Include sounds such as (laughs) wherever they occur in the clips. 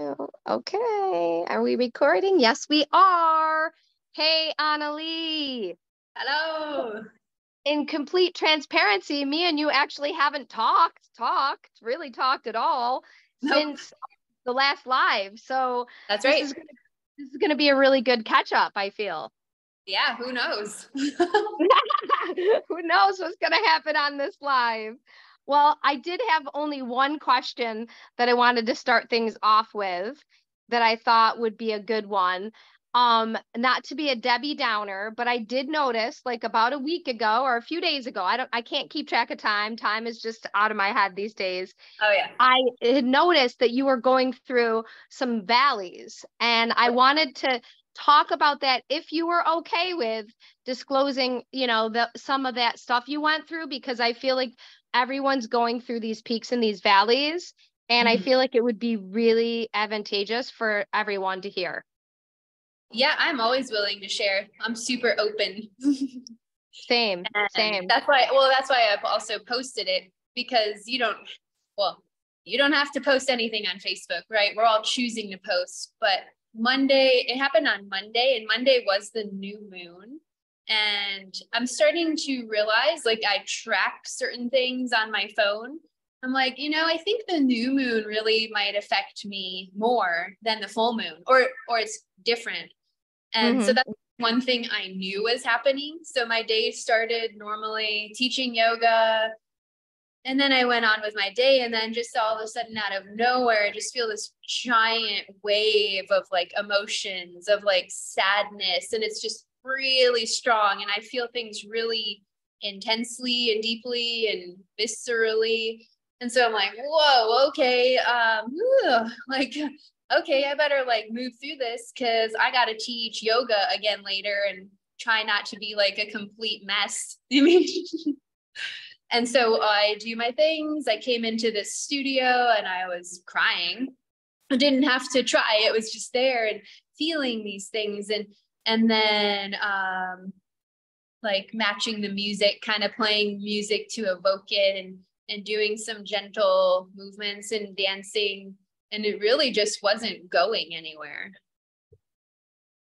Oh, okay. Are we recording? Yes, we are. Hey, Anneli. Hello. In complete transparency, me and you actually haven't talked, talked, really talked at all nope. since the last live. So that's right. This is, gonna, this is gonna be a really good catch up, I feel. Yeah, who knows? (laughs) (laughs) who knows what's gonna happen on this live? Well, I did have only one question that I wanted to start things off with that I thought would be a good one. Um, not to be a Debbie Downer, but I did notice like about a week ago or a few days ago, I don't I can't keep track of time. Time is just out of my head these days. Oh yeah. I had noticed that you were going through some valleys and I wanted to talk about that if you were okay with disclosing you know the some of that stuff you went through because i feel like everyone's going through these peaks and these valleys. And mm-hmm. I feel like it would be really advantageous for everyone to hear. Yeah, I'm always willing to share. I'm super open. (laughs) same, and same. That's why, well, that's why I've also posted it because you don't, well, you don't have to post anything on Facebook, right? We're all choosing to post. But Monday, it happened on Monday, and Monday was the new moon. And I'm starting to realize like I track certain things on my phone. I'm like, you know, I think the new moon really might affect me more than the full moon or or it's different. And mm-hmm. so that's one thing I knew was happening. So my day started normally teaching yoga. And then I went on with my day. And then just all of a sudden, out of nowhere, I just feel this giant wave of like emotions, of like sadness. And it's just really strong and I feel things really intensely and deeply and viscerally. And so I'm like, whoa, okay. Um, ugh, (laughs) like, okay, I better like move through this because I got to teach yoga again later and try not to be like a complete mess. (laughs) You mean and so I do my things. I came into this studio and I was crying. I didn't have to try, it was just there and feeling these things. And and then um, like matching the music, kind of playing music to evoke it and and doing some gentle movements and dancing. And it really just wasn't going anywhere.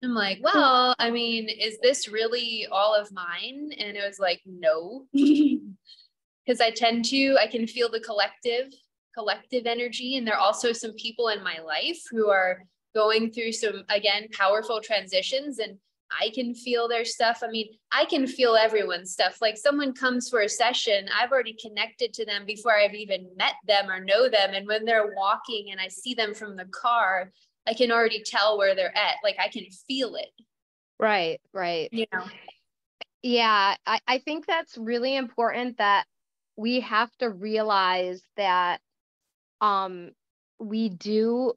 I'm like, well, I mean, is this really all of mine? And it was like, no. (laughs) Because I tend to, I can feel the collective, collective energy. And there are also some people in my life who are going through some again powerful transitions and I can feel their stuff. I mean, I can feel everyone's stuff. Like someone comes for a session, I've already connected to them before I've even met them or know them. And when they're walking and I see them from the car, I can already tell where they're at. Like I can feel it. Right, right. You know. Yeah, I, I think that's really important that we have to realize that um we do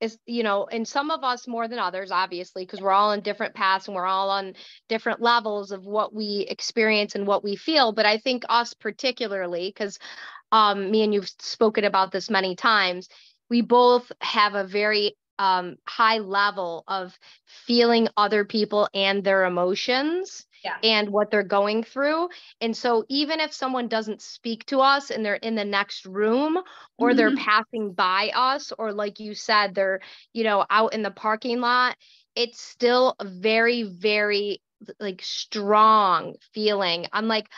is you know and some of us more than others obviously because we're all on different paths and we're all on different levels of what we experience and what we feel. But i think us particularly because um, me and you've spoken about this many times we both have a very um, high level of feeling other people and their emotions yeah. and what they're going through. And so even if someone doesn't speak to us and they're in the next room or mm-hmm. they're passing by us or like you said they're, you know, out in the parking lot, it's still a very very like strong feeling. I'm like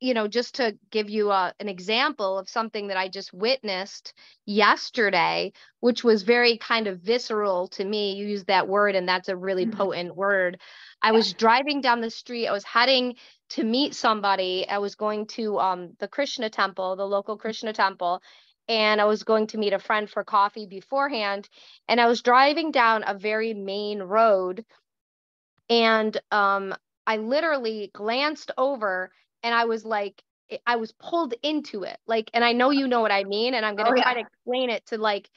you know, just to give you a, an example of something that I just witnessed yesterday, which was very kind of visceral to me. You use that word, and that's a really mm-hmm. potent word. I yeah. was driving down the street. I was heading to meet somebody. I was going to um, the Krishna temple, the local Krishna temple, and I was going to meet a friend for coffee beforehand. And I was driving down a very main road, and um, I literally glanced over and I was like, I was pulled into it. Like, and I know you know what I mean, and I'm gonna oh, try yeah. to explain it to like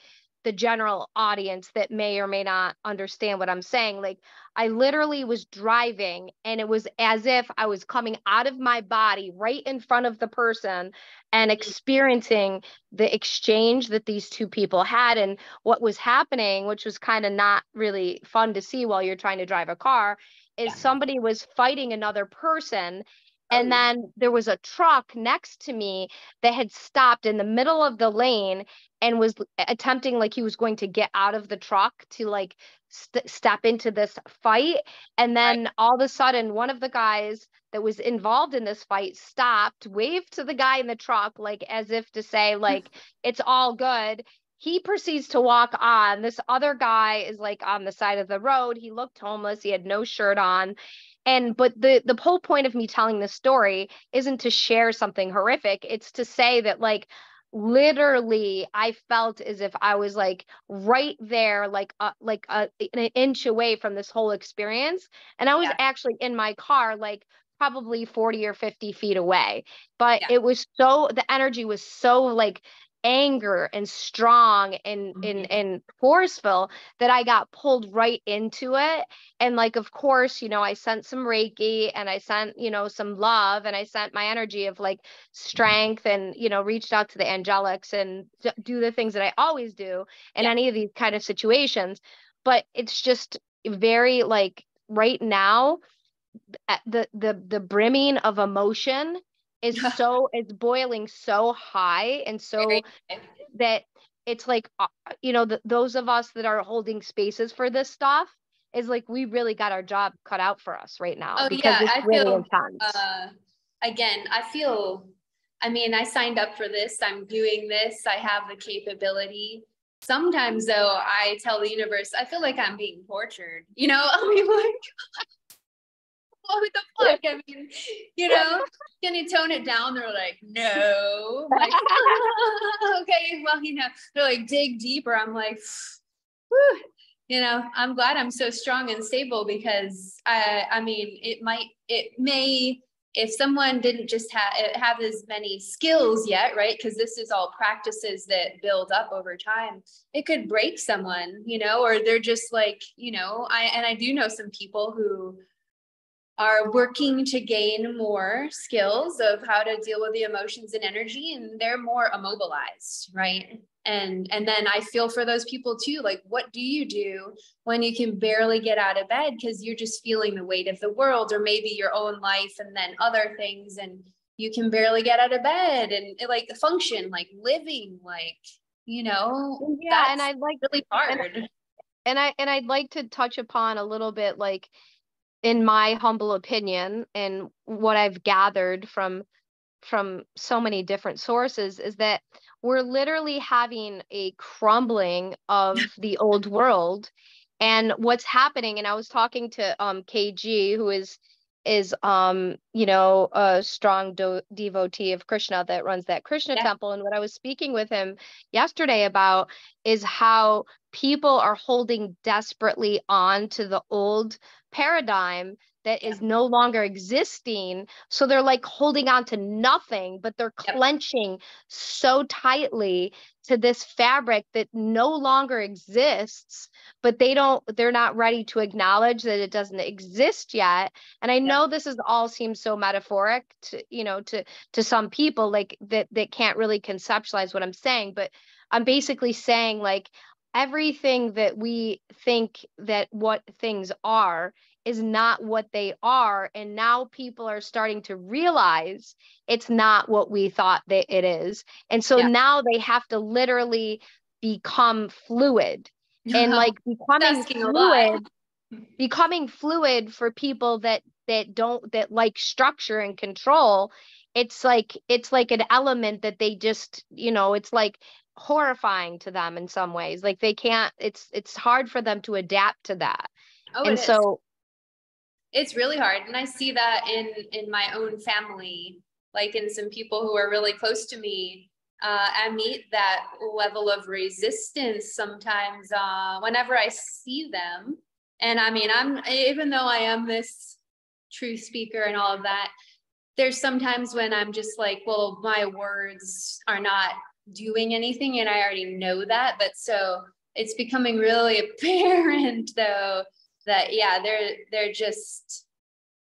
the general audience that may or may not understand what I'm saying. Like, I literally was driving, and it was as if I was coming out of my body right in front of the person and experiencing the exchange that these two people had and what was happening, which was kind of not really fun to see while you're trying to drive a car. Is yeah. somebody was fighting another person and then there was a truck next to me that had stopped in the middle of the lane and was attempting like he was going to get out of the truck to like st- step into this fight. And then right. all of a sudden one of the guys that was involved in this fight stopped waved to the guy in the truck like as if to say (laughs) like it's all good he proceeds to walk on. This other guy is like on the side of the road. He looked homeless. He had no shirt on. And but the the whole point of me telling this story isn't to share something horrific. It's to say that like literally i felt as if i was like right there like uh, like a, an inch away from this whole experience. And i was yeah. actually in my car like probably 40 or 50 feet away. But yeah. it was so the energy was so like anger and strong and mm-hmm. and and forceful that I got pulled right into it and like of course you know I sent some reiki and I sent you know some love and I sent my energy of like strength and you know reached out to the angelics and do the things that I always do in yeah. any of these kind of situations but it's just very like right now the the the brimming of emotion is (laughs) so it's boiling so high and so that it's like uh, you know the, those of us that are holding spaces for this stuff is like we really got our job cut out for us right now oh, because yeah, it's I really feel, intense. Uh, again, I feel I mean, I signed up for this. I'm doing this. I have the capability. Sometimes though, I tell the universe, I feel like I'm being tortured. You know, (laughs) I'll be like, (laughs) what the (laughs) fuck? I mean, you know, can you tone it down? They're like, no. like, (laughs) oh, okay, well, you know, they're like, dig deeper. I'm like, whew. you know, I'm glad I'm so strong and stable because I, I mean, it might, it may, if someone didn't just have eh, have as many skills yet, right? Because this is all practices that build up over time. It could break someone, you know, or they're just like, you know, I and I do know some people who are working to gain more skills of how to deal with the emotions and energy and they're more immobilized right? And and then i feel for those people too like what do you do when you can barely get out of bed because you're just feeling the weight of the world or maybe your own life and then other things and you can barely get out of bed and like the function like living like you know yeah and i'd like really hard. and, and i and i'd like to touch upon a little bit like in my humble opinion and what I've gathered from from so many different sources is that we're literally having a crumbling of (laughs) the old world and what's happening and I was talking to um KG who is is um you know a strong do- devotee of krishna that runs that krishna yeah. temple and what i was speaking with him yesterday about is how people are holding desperately on to the old paradigm that is no longer existing. So they're like holding on to nothing, but they're clenching so tightly to this fabric that no longer exists, but they don't, they're not ready to acknowledge that it doesn't exist yet. And I know this is all seems so metaphoric to, you know, to to some people like that that can't really conceptualize what I'm saying, but I'm basically saying like everything that we think that what things are is not what they are. And now people are starting to realize it's not what we thought that it is. And so yeah. now they have to literally become fluid. (laughs) And like becoming fluid becoming fluid for people that that don't that like structure and control it's like it's like an element that they just you know it's like horrifying to them in some ways. Like they can't it's it's hard for them to adapt to that. Oh, and so it's really hard and i see that in in my own family like in some people who are really close to me uh, i meet that level of resistance sometimes uh, whenever i see them. And i mean i'm even though i am this true speaker and all of that there's sometimes when i'm just like well my words are not doing anything and i already know that but so it's becoming really (laughs) apparent though that yeah they're they're just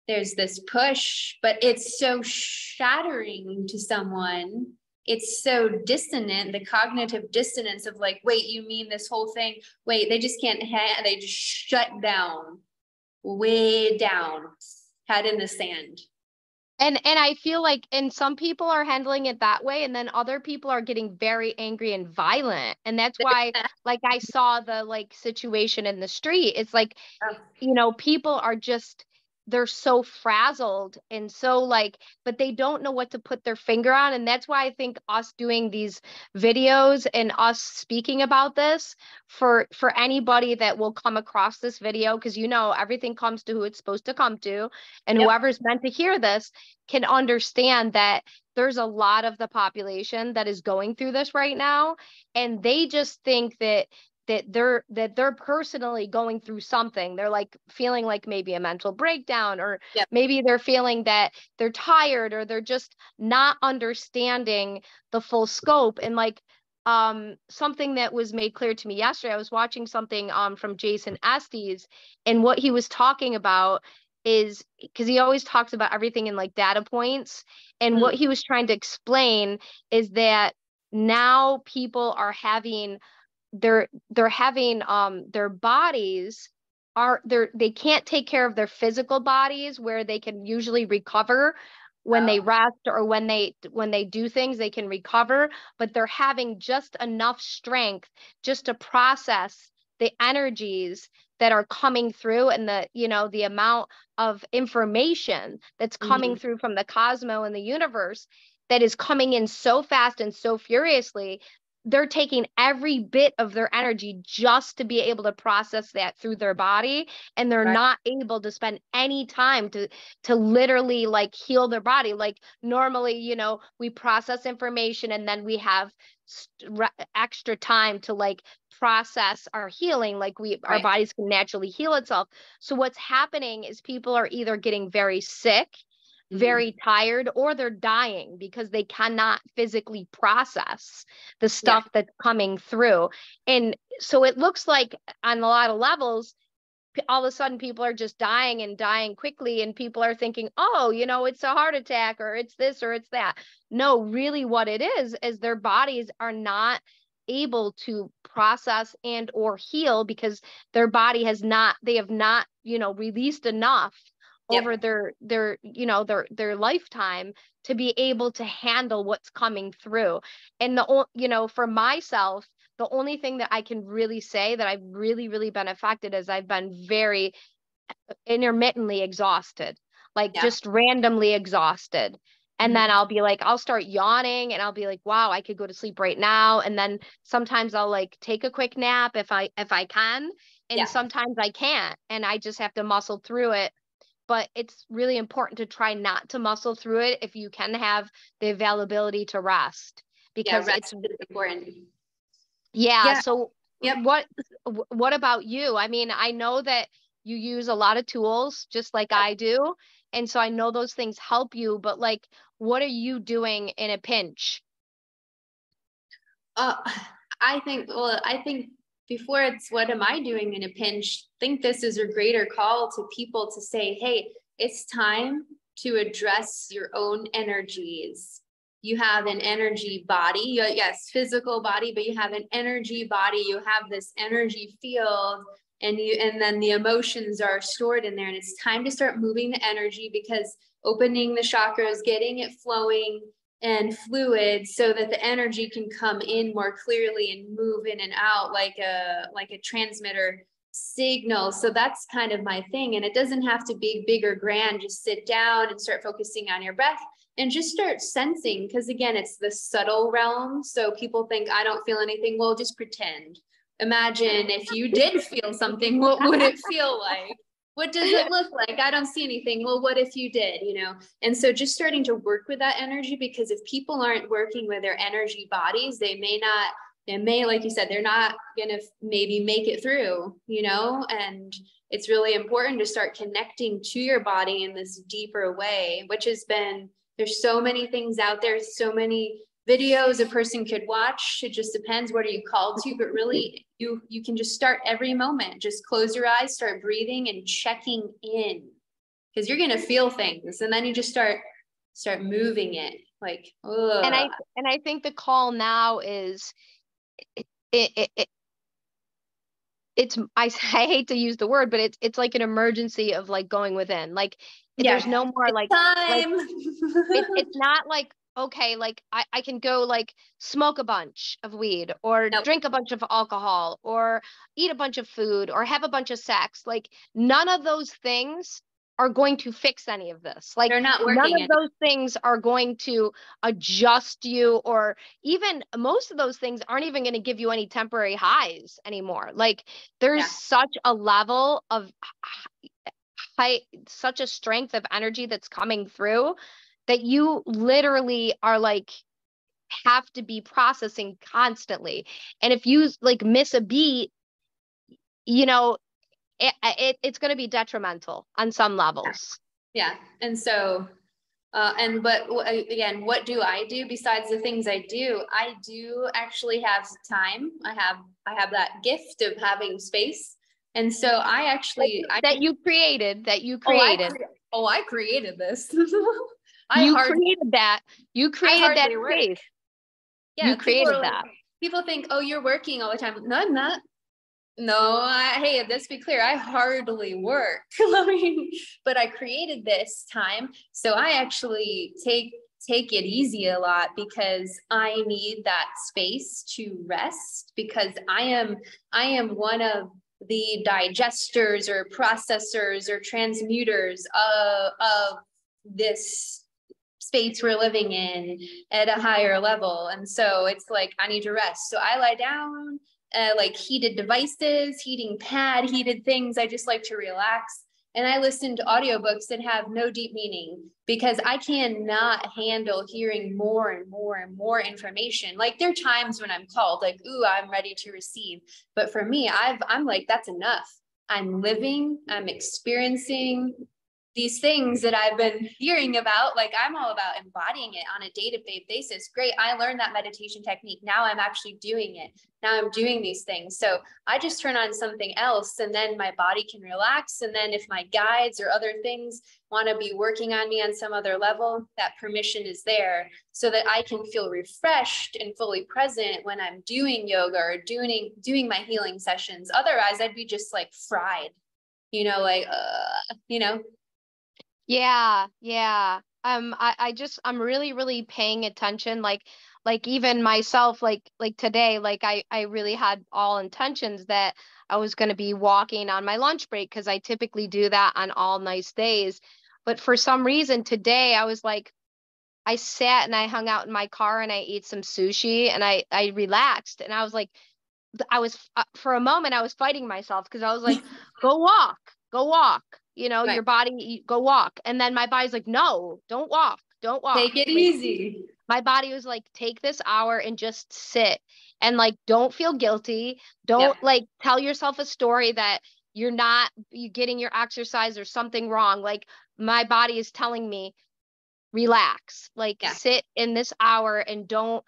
there's this push but it's so shattering to someone. It's so dissonant the cognitive dissonance of like wait you mean this whole thing? Wait they just can't ha- they just shut down way down head in the sand and and i feel like and some people are handling it that way and then other people are getting very angry and violent. And that's (laughs) why like i saw the like situation in the street. It's like you know people are just they're so frazzled and so like but they don't know what to put their finger on and that's why i think us doing these videos and us speaking about this for for anybody that will come across this video because you know everything comes to who it's supposed to come to and yep. whoever's meant to hear this can understand that there's a lot of the population that is going through this right now and they just think that that they're that they're personally going through something they're like feeling like maybe a mental breakdown or yep. maybe they're feeling that they're tired or they're just not understanding the full scope and like um something that was made clear to me yesterday i was watching something um from jason estes and what he was talking about is because he always talks about everything in like data points and mm-hmm. what he was trying to explain is that now people are having they're they're having um their bodies are they're they can't take care of their physical bodies where they can usually recover when oh. they rest or when they when they do things they can recover but they're having just enough strength just to process the energies that are coming through and the you know the amount of information that's coming mm-hmm. through from the cosmos and the universe that is coming in so fast and so furiously they're taking every bit of their energy just to be able to process that through their body and they're right. not able to spend any time to to literally like heal their body like normally you know we process information and then we have st- extra time to like process our healing like we right. our bodies can naturally heal itself so what's happening is people are either getting very sick. Mm-hmm. very tired or they're dying because they cannot physically process the stuff yeah. that's coming through. And so it looks like on a lot of levels, all of a sudden people are just dying and dying quickly and people are thinking oh you know it's a heart attack or it's this or it's that no really what it is is their bodies are not able to process and or heal because their body has not they have not you know released enough over their their you know their their lifetime to be able to handle what's coming through and the you know for myself the only thing that i can really say that i've really really been affected is i've been very uh, intermittently exhausted like yeah. just randomly exhausted and then mm-hmm. I'll be like, I'll start yawning and I'll be like, wow, I could go to sleep right now. And then sometimes I'll like take a quick nap if I if I can. And yeah. sometimes I can't. And I just have to muscle through it but it's really important to try not to muscle through it if you can have the availability to rest because yeah, rest it's important. Yeah, yeah. So yep. what what about you? I mean, I know that you use a lot of tools just like I do. And so I know those things help you, but like what are you doing in a pinch? Uh I think well, I think before it's what am I doing in a pinch, think this is a greater call to people to say, hey, it's time to address your own energies. You have an energy body, yes, physical body, but you have an energy body. You have this energy field and you and then the emotions are stored in there and it's time to start moving the energy because opening the chakras, getting it flowing, and fluid so that the energy can come in more clearly and move in and out like a like a transmitter signal. So that's kind of my thing. And it doesn't have to be big or grand. Just sit down and start focusing on your breath and just start sensing. Because again it's the subtle realm. So people think i don't feel anything. Well just pretend. Imagine if you did feel something what would it feel like what does it look like? I don't see anything. Well what if you did you know? And so just starting to work with that energy because if people aren't working with their energy bodies they may not they may like you said they're not gonna maybe make it through you know? And it's really important to start connecting to your body in this deeper way which has been there's so many things out there so many videos a person could watch it just depends what are you called to but really you you can just start every moment just close your eyes start breathing and checking in because you're going to feel things and then you just start start moving it like ugh. and i and i think the call now is it, it, it it's I, (laughs) I hate to use the word but it's it's like an emergency of like going within like yeah. there's no more like, time like (laughs) it, it's not like okay like I, I can go like smoke a bunch of weed or nope. drink a bunch of alcohol or eat a bunch of food or have a bunch of sex like none of those things are going to fix any of this. Like they're not working. None of those things are going to adjust you, or even most of those things aren't even going to give you any temporary highs anymore. Like there's yeah. such a level of high, such a strength of energy that's coming through that you literally are like have to be processing constantly. And if you like miss a beat, you know, it, it it's going to be detrimental on some levels. Yeah. And so, uh, and but again, what do I do besides the things I do? I do actually have time. I have I have that gift of having space, and so I actually that, I, you created that you created. Oh, I, cre- oh, I created this. (laughs) I you hard, created that. You created that space. Yeah, you created people, that. People think, oh, you're working all the time. No, I'm not. No, I, hey, let's be clear. I hardly work. (laughs) I mean, but I created this time, so I actually take take it easy a lot because I need that space to rest because I am I am one of the digesters or processors or transmuters of, of this space we're living in at a higher level. And so it's like I need to rest. So I lie down uh, like heated devices, heating pad, heated things. I just like to relax. And I listen to audiobooks that have no deep meaning because I cannot handle hearing more and more and more information. Like there are times when I'm called, like, ooh, I'm ready to receive. But for me, I've I'm like, that's enough. I'm living, I'm experiencing, these things that I've been hearing about, like I'm all about embodying it on a day to day basis. Great. I learned that meditation technique. Now I'm actually doing it. Now I'm doing these things. So I just turn on something else and then my body can relax. And then if my guides or other things want to be working on me on some other level, that permission is there so that I can feel refreshed and fully present when I'm doing yoga or doing, doing my healing sessions. Otherwise, I'd be just like fried, you know, like, uh, you know, yeah, yeah. Um, I, I just I'm really, really paying attention. Like, like even myself, like like today, like I I really had all intentions that I was going to be walking on my lunch break because I typically do that on all nice days. But for some reason today, I was like, I sat and I hung out in my car and I ate some sushi and I I relaxed and I was like, I was uh, for a moment I was fighting myself because I was like, (laughs) go walk, go walk you know right. your body go walk and then my body's like no don't walk don't walk take it easy my body was like take this hour and just sit and like don't feel guilty don't yeah. like tell yourself a story that you're not you getting your exercise or something wrong like my body is telling me relax like yeah. sit in this hour and don't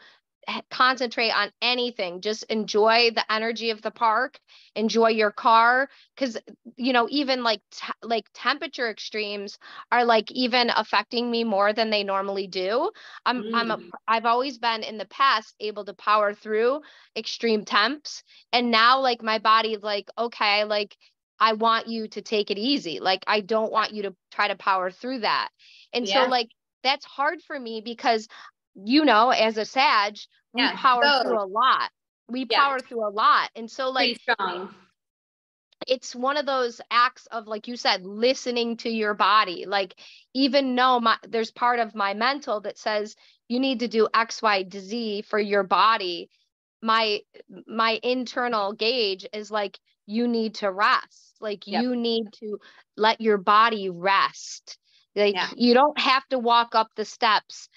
concentrate on anything just enjoy the energy of the park enjoy your car cuz you know even like te- like temperature extremes are like even affecting me more than they normally do i'm mm. i'm a, mm. i've always been in the past able to power through extreme temps and now like my body like okay like I want you to take it easy. Like I don't want you to try to power through that. And yeah. so like that's hard for me because you know, as a Sag, we yeah, power so, through a lot. We yeah. power through a lot. And so like it's one of those acts of like you said listening to your body like even though my there's part of my mental that says you need to do x y z for your body my my internal gauge is like you need to rest like yep. you need to let your body rest like yeah. you don't have to walk up the steps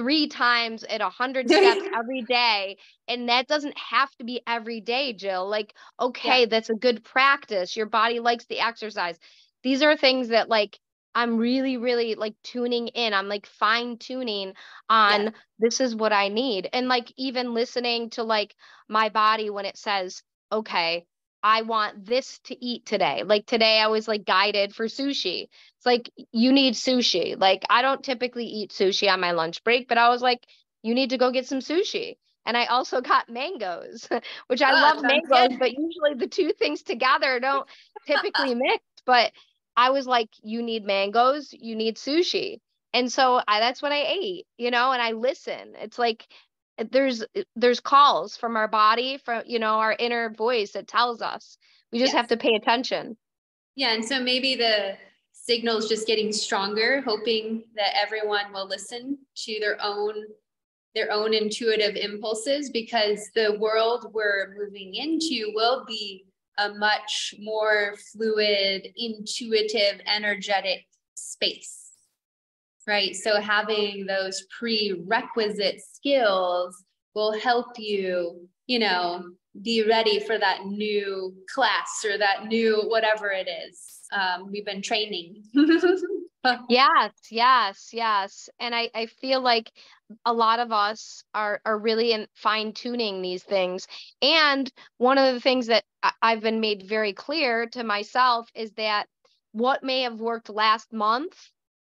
three times at a hundred (laughs) steps every day. And that doesn't have to be every day, Jill. Like, okay, yeah. that's a good practice. Your body likes the exercise. These are things that like I'm really, really like tuning in. I'm like fine tuning on yeah. this is what I need. And like even listening to like my body when it says, okay, I want this to eat today. Like today, I was like guided for sushi. It's like, you need sushi. Like, I don't typically eat sushi on my lunch break, but I was like, you need to go get some sushi. and I also (laughs) got mangoes, (laughs) which I oh, love mangoes, good. but usually the two things together don't typically (laughs) mix. But I was like, you need mangoes, you need sushi. And so I, that's what I ate, you know, and I listen. It's like Eh, there's eh, there's calls from our body, from you know, our inner voice that tells us. We just yes. have to pay attention. Yeah, and so maybe the signals just getting stronger, hoping that everyone will listen to their own their own intuitive impulses because the world we're moving into will be a much more fluid, intuitive, energetic space. Right. So having those prerequisite skills will help you, you know, be ready for that new class or that new whatever it is um, we've been training. (laughs) yes, yes, yes. And I, I feel like a lot of us are are really in fine tuning these things. And one of the things that I've been made very clear to myself is that what may have worked last month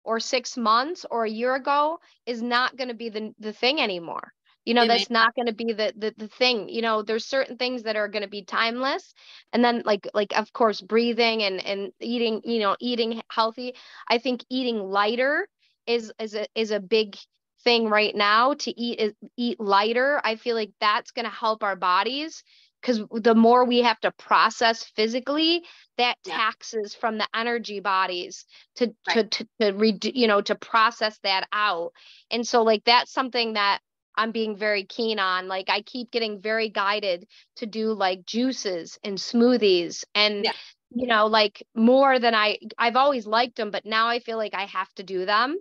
or six months or a year ago is not going to be the, the thing anymore. You know that's not going to be the, the the thing. You know there's certain things that are going to be timeless. And then like like of course breathing and and eating you know eating healthy. I think eating lighter is is a is a big thing right now. To eat is eat lighter i feel like that's going to help our bodies because the more we have to process physically that yeah. taxes from the energy bodies to right. to to, to you know to process that out and so like that's something that I'm being very keen on. Like I keep getting very guided to do like juices and smoothies and yeah. you know like more than I I've always liked them but now I feel like I have to do them.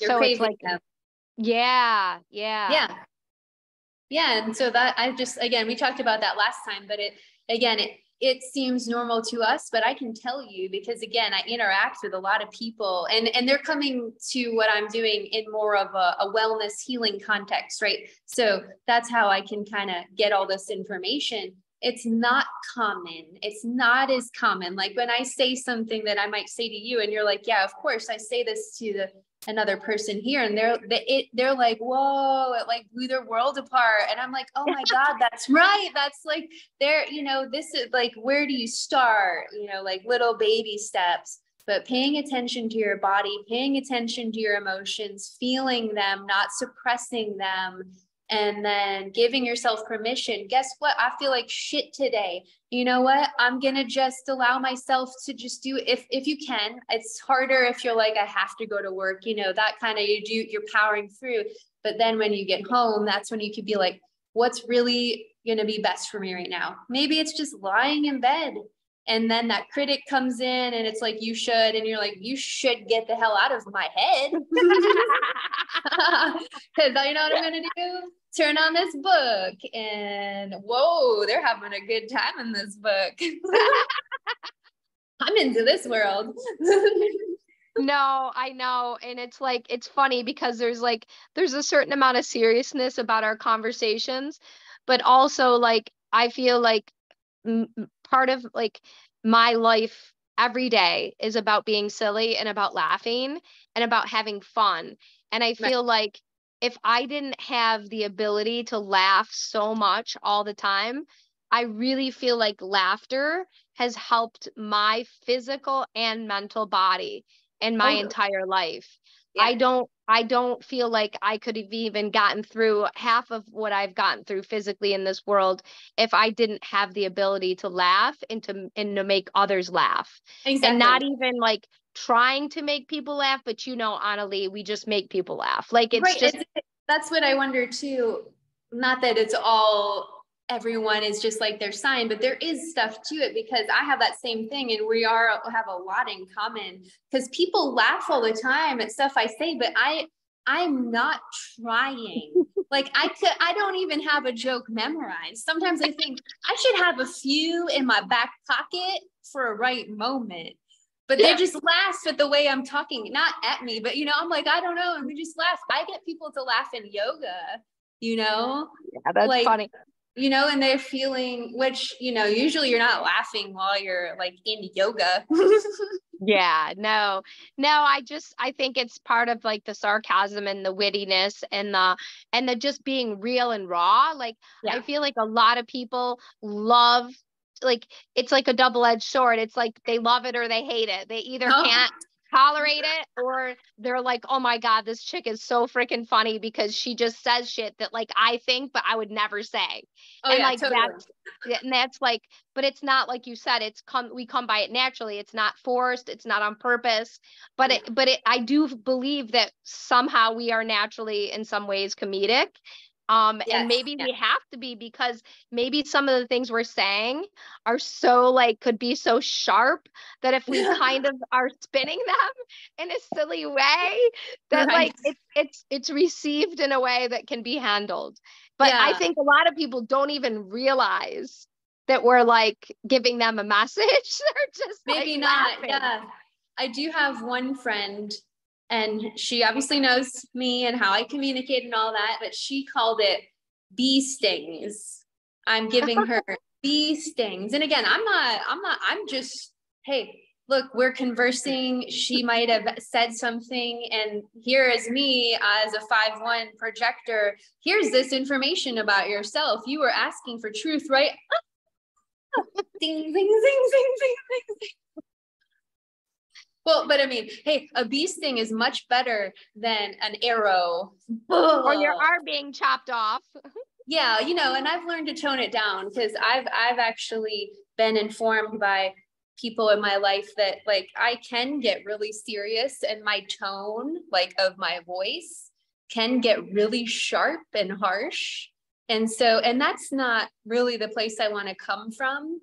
You're so it's like them. yeah, yeah. Yeah. Yeah, and so that I just again we talked about that last time but it again it it seems normal to us but i can tell you because again i interact with a lot of people and and they're coming to what i'm doing in more of a, a wellness healing context right? So that's how i can kind of get all this information it's not common. It's not as common. Like when i say something that i might say to you and you're like yeah of course i say this to the another person here and they're they, it, they're like whoa it like blew their world apart. And i'm like oh my (laughs) god that's right. That's like there you know this is like where do you start? You know like little baby steps. But paying attention to your body paying attention to your emotions feeling them not suppressing them and then giving yourself permission. Guess what? I feel like shit today. You know what? I'm going to just allow myself to just do if if you can. It's harder if you're like I have to go to work, you know, that kind of you do you're powering through. But then when you get home, that's when you could be like what's really going to be best for me right now? Maybe it's just lying in bed and then that critic comes in and it's like you should and you're like you should get the hell out of my head. (laughs) Because you know what i'm gonna do? Turn on this book. And whoa they're having a good time in this book. (laughs) I'm into this world. (laughs) No i know. And it's like it's funny because there's like there's a certain amount of seriousness about our conversations but also like i feel like part of like my life every day is about being silly and about laughing and about having fun. And I feel right. like if I didn't have the ability to laugh so much all the time, I really feel like laughter has helped my physical and mental body in my oh. entire life. Yeah. I don't I don't feel like I could have even gotten through half of what I've gotten through physically in this world if I didn't have the ability to laugh and to and to make others laugh. Exactly. And not even like trying to make people laugh, but you know, Anneli, we just make people laugh. Like it's right. just it's, that's what I wonder too. Not that it's all everyone is just like their sign but there is stuff to it because i have that same thing and we are have a lot in common. Because people laugh all the time at stuff i say but i i'm not trying. (laughs) Like i could i don't even have a joke memorized. Sometimes i think i should have a few in my back pocket for a right moment but they just laugh at the way i'm talking not at me but you know i'm like i don't know and we just laugh. I get people to laugh in yoga you know? Yeah that's like, funny you know, and they're feeling, which, you know, usually you're not laughing while you're like in yoga. (laughs) yeah, no, no, I just, I think it's part of like the sarcasm and the wittiness and the, and the just being real and raw. Like, yeah. I feel like a lot of people love like it's like a double-edged sword. It's like they love it or they hate it. They either oh. can't tolerate it or they're like oh my god this chick is so freaking funny because she just says shit that like i think but i would never say. Oh, and yeah, like totally. that's and that's like but it's not like you said it's come we come by it naturally. It's not forced. It's not on purpose. But it but it i do believe that somehow we are naturally in some ways comedic um, yes, and maybe we have to be because maybe some of the things we're saying are so like could be so sharp that if we (laughs) kind of are spinning them in a silly way, that right. like it's it's it's received in a way that can be handled. But yeah. I think a lot of people don't even realize that we're like giving them a message. (laughs) They're just maybe like, not. Laughing. Yeah. I do have one friend and she obviously knows me and how I communicate and all that, but she called it bee stings. I'm giving her (laughs) bee stings. And again, I'm not, I'm not, I'm just, hey, look, we're conversing. She might have said something, and here is me as a five one projector. Here's this information about yourself. You were asking for truth, right? (laughs) ding, ding, ding, ding, ding, ding, ding. Well, but I mean, hey, a bee sting is much better than an arrow (laughs) or your (laughs) arm being chopped off. (laughs) yeah, you know, and I've learned to tone it down because I've I've actually been informed by people in my life that like I can get really serious and my tone like of my voice can get really sharp and harsh. And so and that's not really the place I want to come from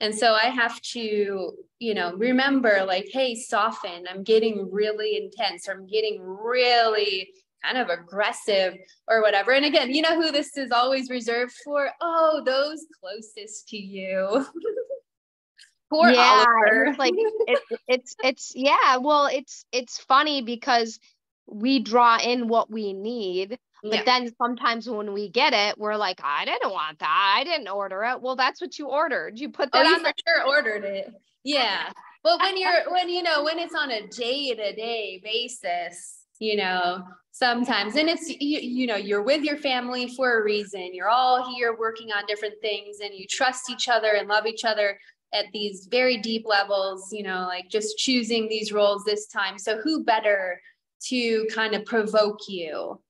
and so I have to, you know, remember like, hey, soften. I'm getting really intense or I'm getting really kind of aggressive or whatever. And again, you know who this is always reserved for? Oh, those closest to you. (laughs) Poor yeah, Oliver. It's like it, it's it's yeah, well, it's it's funny because we draw in what we need but yeah. then sometimes when we get it, we're like, I didn't want that. I didn't order it. Well, that's what you ordered. You put oh, that oh, on the- sure ordered it. Yeah. Well, when (laughs) you're when you know when it's on a day to day basis, you know, sometimes and it's you, you know you're with your family for a reason. You're all here working on different things, and you trust each other and love each other at these very deep levels. You know, like just choosing these roles this time. So who better to kind of provoke you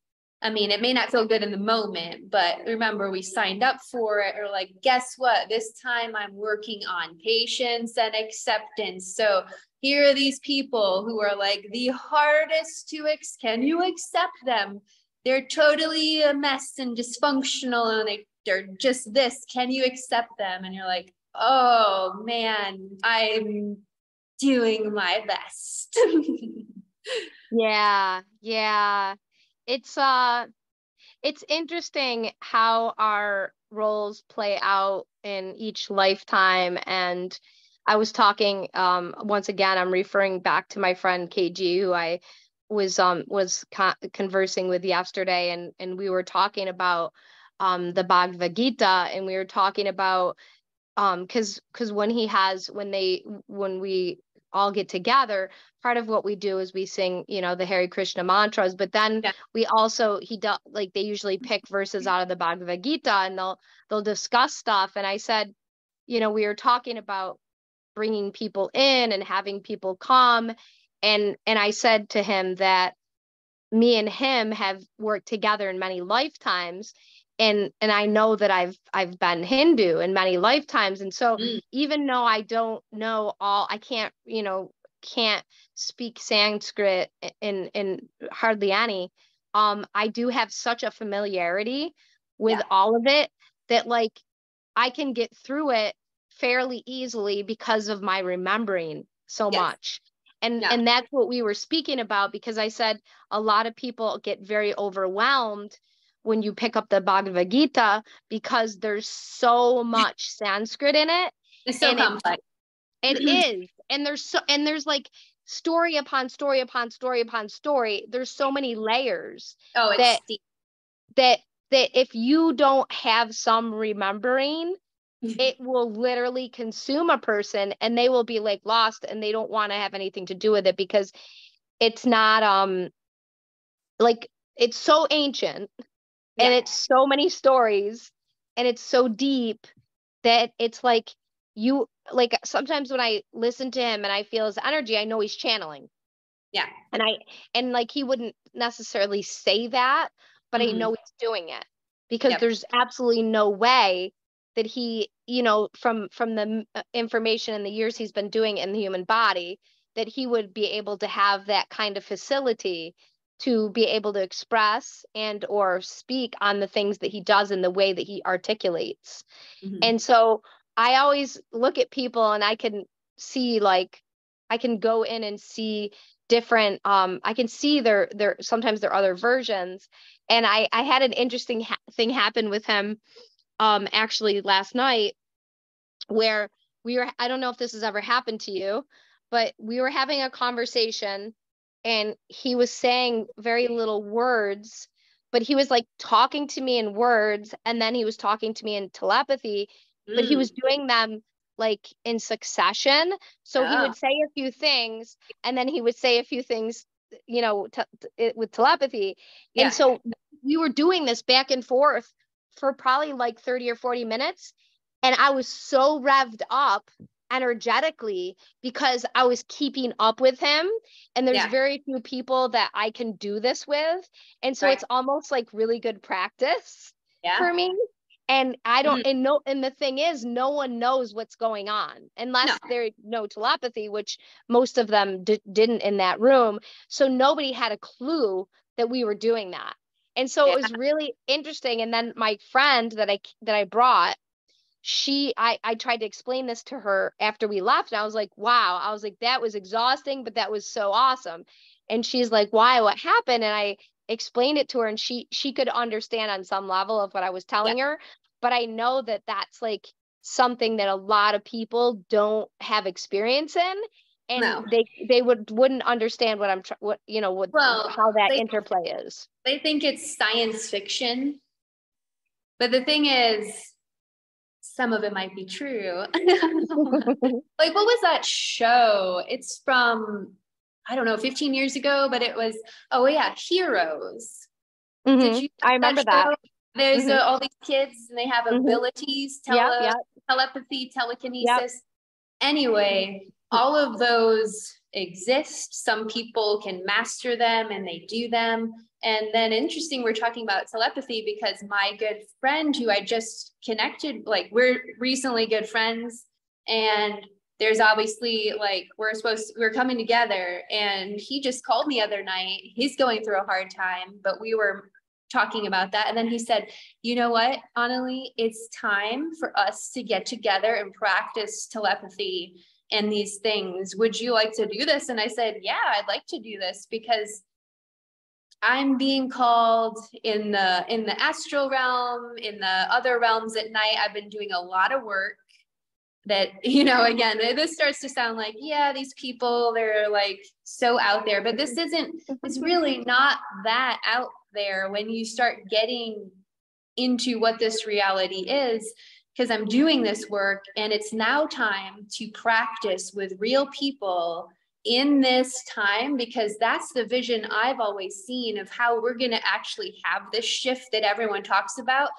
I mean, it may not feel good in the moment, but remember, we signed up for it. Or, like, guess what? This time I'm working on patience and acceptance. So, here are these people who are like the hardest to ex. Can you accept them? They're totally a mess and dysfunctional, and they, they're just this. Can you accept them? And you're like, oh man, I'm doing my best. (laughs) yeah, yeah it's uh it's interesting how our roles play out in each lifetime. And i was talking um once again i'm referring back to my friend kg who i was um was co- conversing with yesterday. And and we were talking about um the bhagavad gita and we were talking about um because because when he has when they when we all get together part of what we do is we sing you know the Hare Krishna mantras but then yeah. we also he does like they usually pick verses out of the Bhagavad Gita and they'll they'll discuss stuff. And I said you know we were talking about bringing people in and having people come. And and I said to him that me and him have worked together in many lifetimes and and I know that I've I've been Hindu in many lifetimes and so mm. even though I don't know all I can't you know can't speak Sanskrit in in hardly any um I do have such a familiarity with yeah. all of it that like I can get through it fairly easily because of my remembering so yes. much and yeah. and that's what we were speaking about because I said a lot of people get very overwhelmed when you pick up the Bhagavad Gita because there's so much Sanskrit in it. It's so complex. It, it (clears throat) is. And there's so and there's like story upon story upon story upon story. There's so many layers oh, that deep. that that if you don't have some remembering, (laughs) it will literally consume a person and they will be like lost and they don't want to have anything to do with it because it's not um like it's so ancient yeah. and it's so many stories and it's so deep that it's like you like sometimes when I listen to him and I feel his energy, I know he's channeling. Yeah. And I and like he wouldn't necessarily say that, but mm-hmm. I know he's doing it because yep. there's absolutely no way that he, you know, from from the uh, information and the years he's been doing in the human body, that he would be able to have that kind of facility to be able to express and or speak on the things that he does in the way that he articulates. Mm-hmm. And so I always look at people and I can see like I can go in and see different um I can see their their sometimes their other versions and I I had an interesting ha- thing happen with him um actually last night where we were I don't know if this has ever happened to you but we were having a conversation and he was saying very little words but he was like talking to me in words and then he was talking to me in telepathy mm. but he was mm. doing them like in succession so he would say a few things and then he would say a few things you know t- with telepathy yeah. and so we were doing this back and forth for probably like 30 or 40 minutes and i was so revved up energetically because I was keeping up with him. And there's yeah. very few people that I can do this with. And so right. it's almost like really good practice yeah. for me. And I don't, mm-hmm. and no, and the thing is, no one knows what's going on unless there no. they know telepathy, which most of them d- didn't in that room. So nobody had a clue that we were doing that. And so yeah. it was really interesting. And then my friend that I that I brought, she I I tried to explain this to her after we left and I was like, "Wow." I was like, "That was exhausting, but that was so awesome." And she's like, "Why? What happened?" And I explained it to her and she she could understand on some level of what I was telling yeah. her, but I know that that's like something that a lot of people don't have experience in and no. they they would wouldn't understand what I'm tr- what you know what well, how that interplay is. They think it's science fiction. But the thing is some of it might be true. (laughs) (laughs) like, what was that show? It's from, I don't know, 15 years ago, but it was, oh, yeah, Heroes. Mm-hmm. Did you I remember that. that. There's mm-hmm. uh, all these kids and they have mm-hmm. abilities, tele- yep, yep. telepathy, telekinesis. Yep. Anyway, all of those exist. Some people can master them and they do them. And then interesting, we're talking about telepathy because my good friend who I just connected, like we're recently good friends, and there's obviously like we're supposed to, we're coming together. And he just called me other night. He's going through a hard time but we were talking about that. And then he said you know what Anneli? It's time for us to get together and practice telepathy and these things. Would you like to do this? And i said yeah i'd like to do this because I'm being called in the in the astral realm, in the other realms at night. I've been doing a lot of work that, (laughs) you know, again, this starts to sound like, yeah, these people, they're like so out there, but this isn't, it's mm-hmm. really not that out there when you start getting into what this reality is because I'm doing this work and it's now time to practice with real people in this time because that's the vision I've always seen of how we're going to actually have this shift that everyone talks about.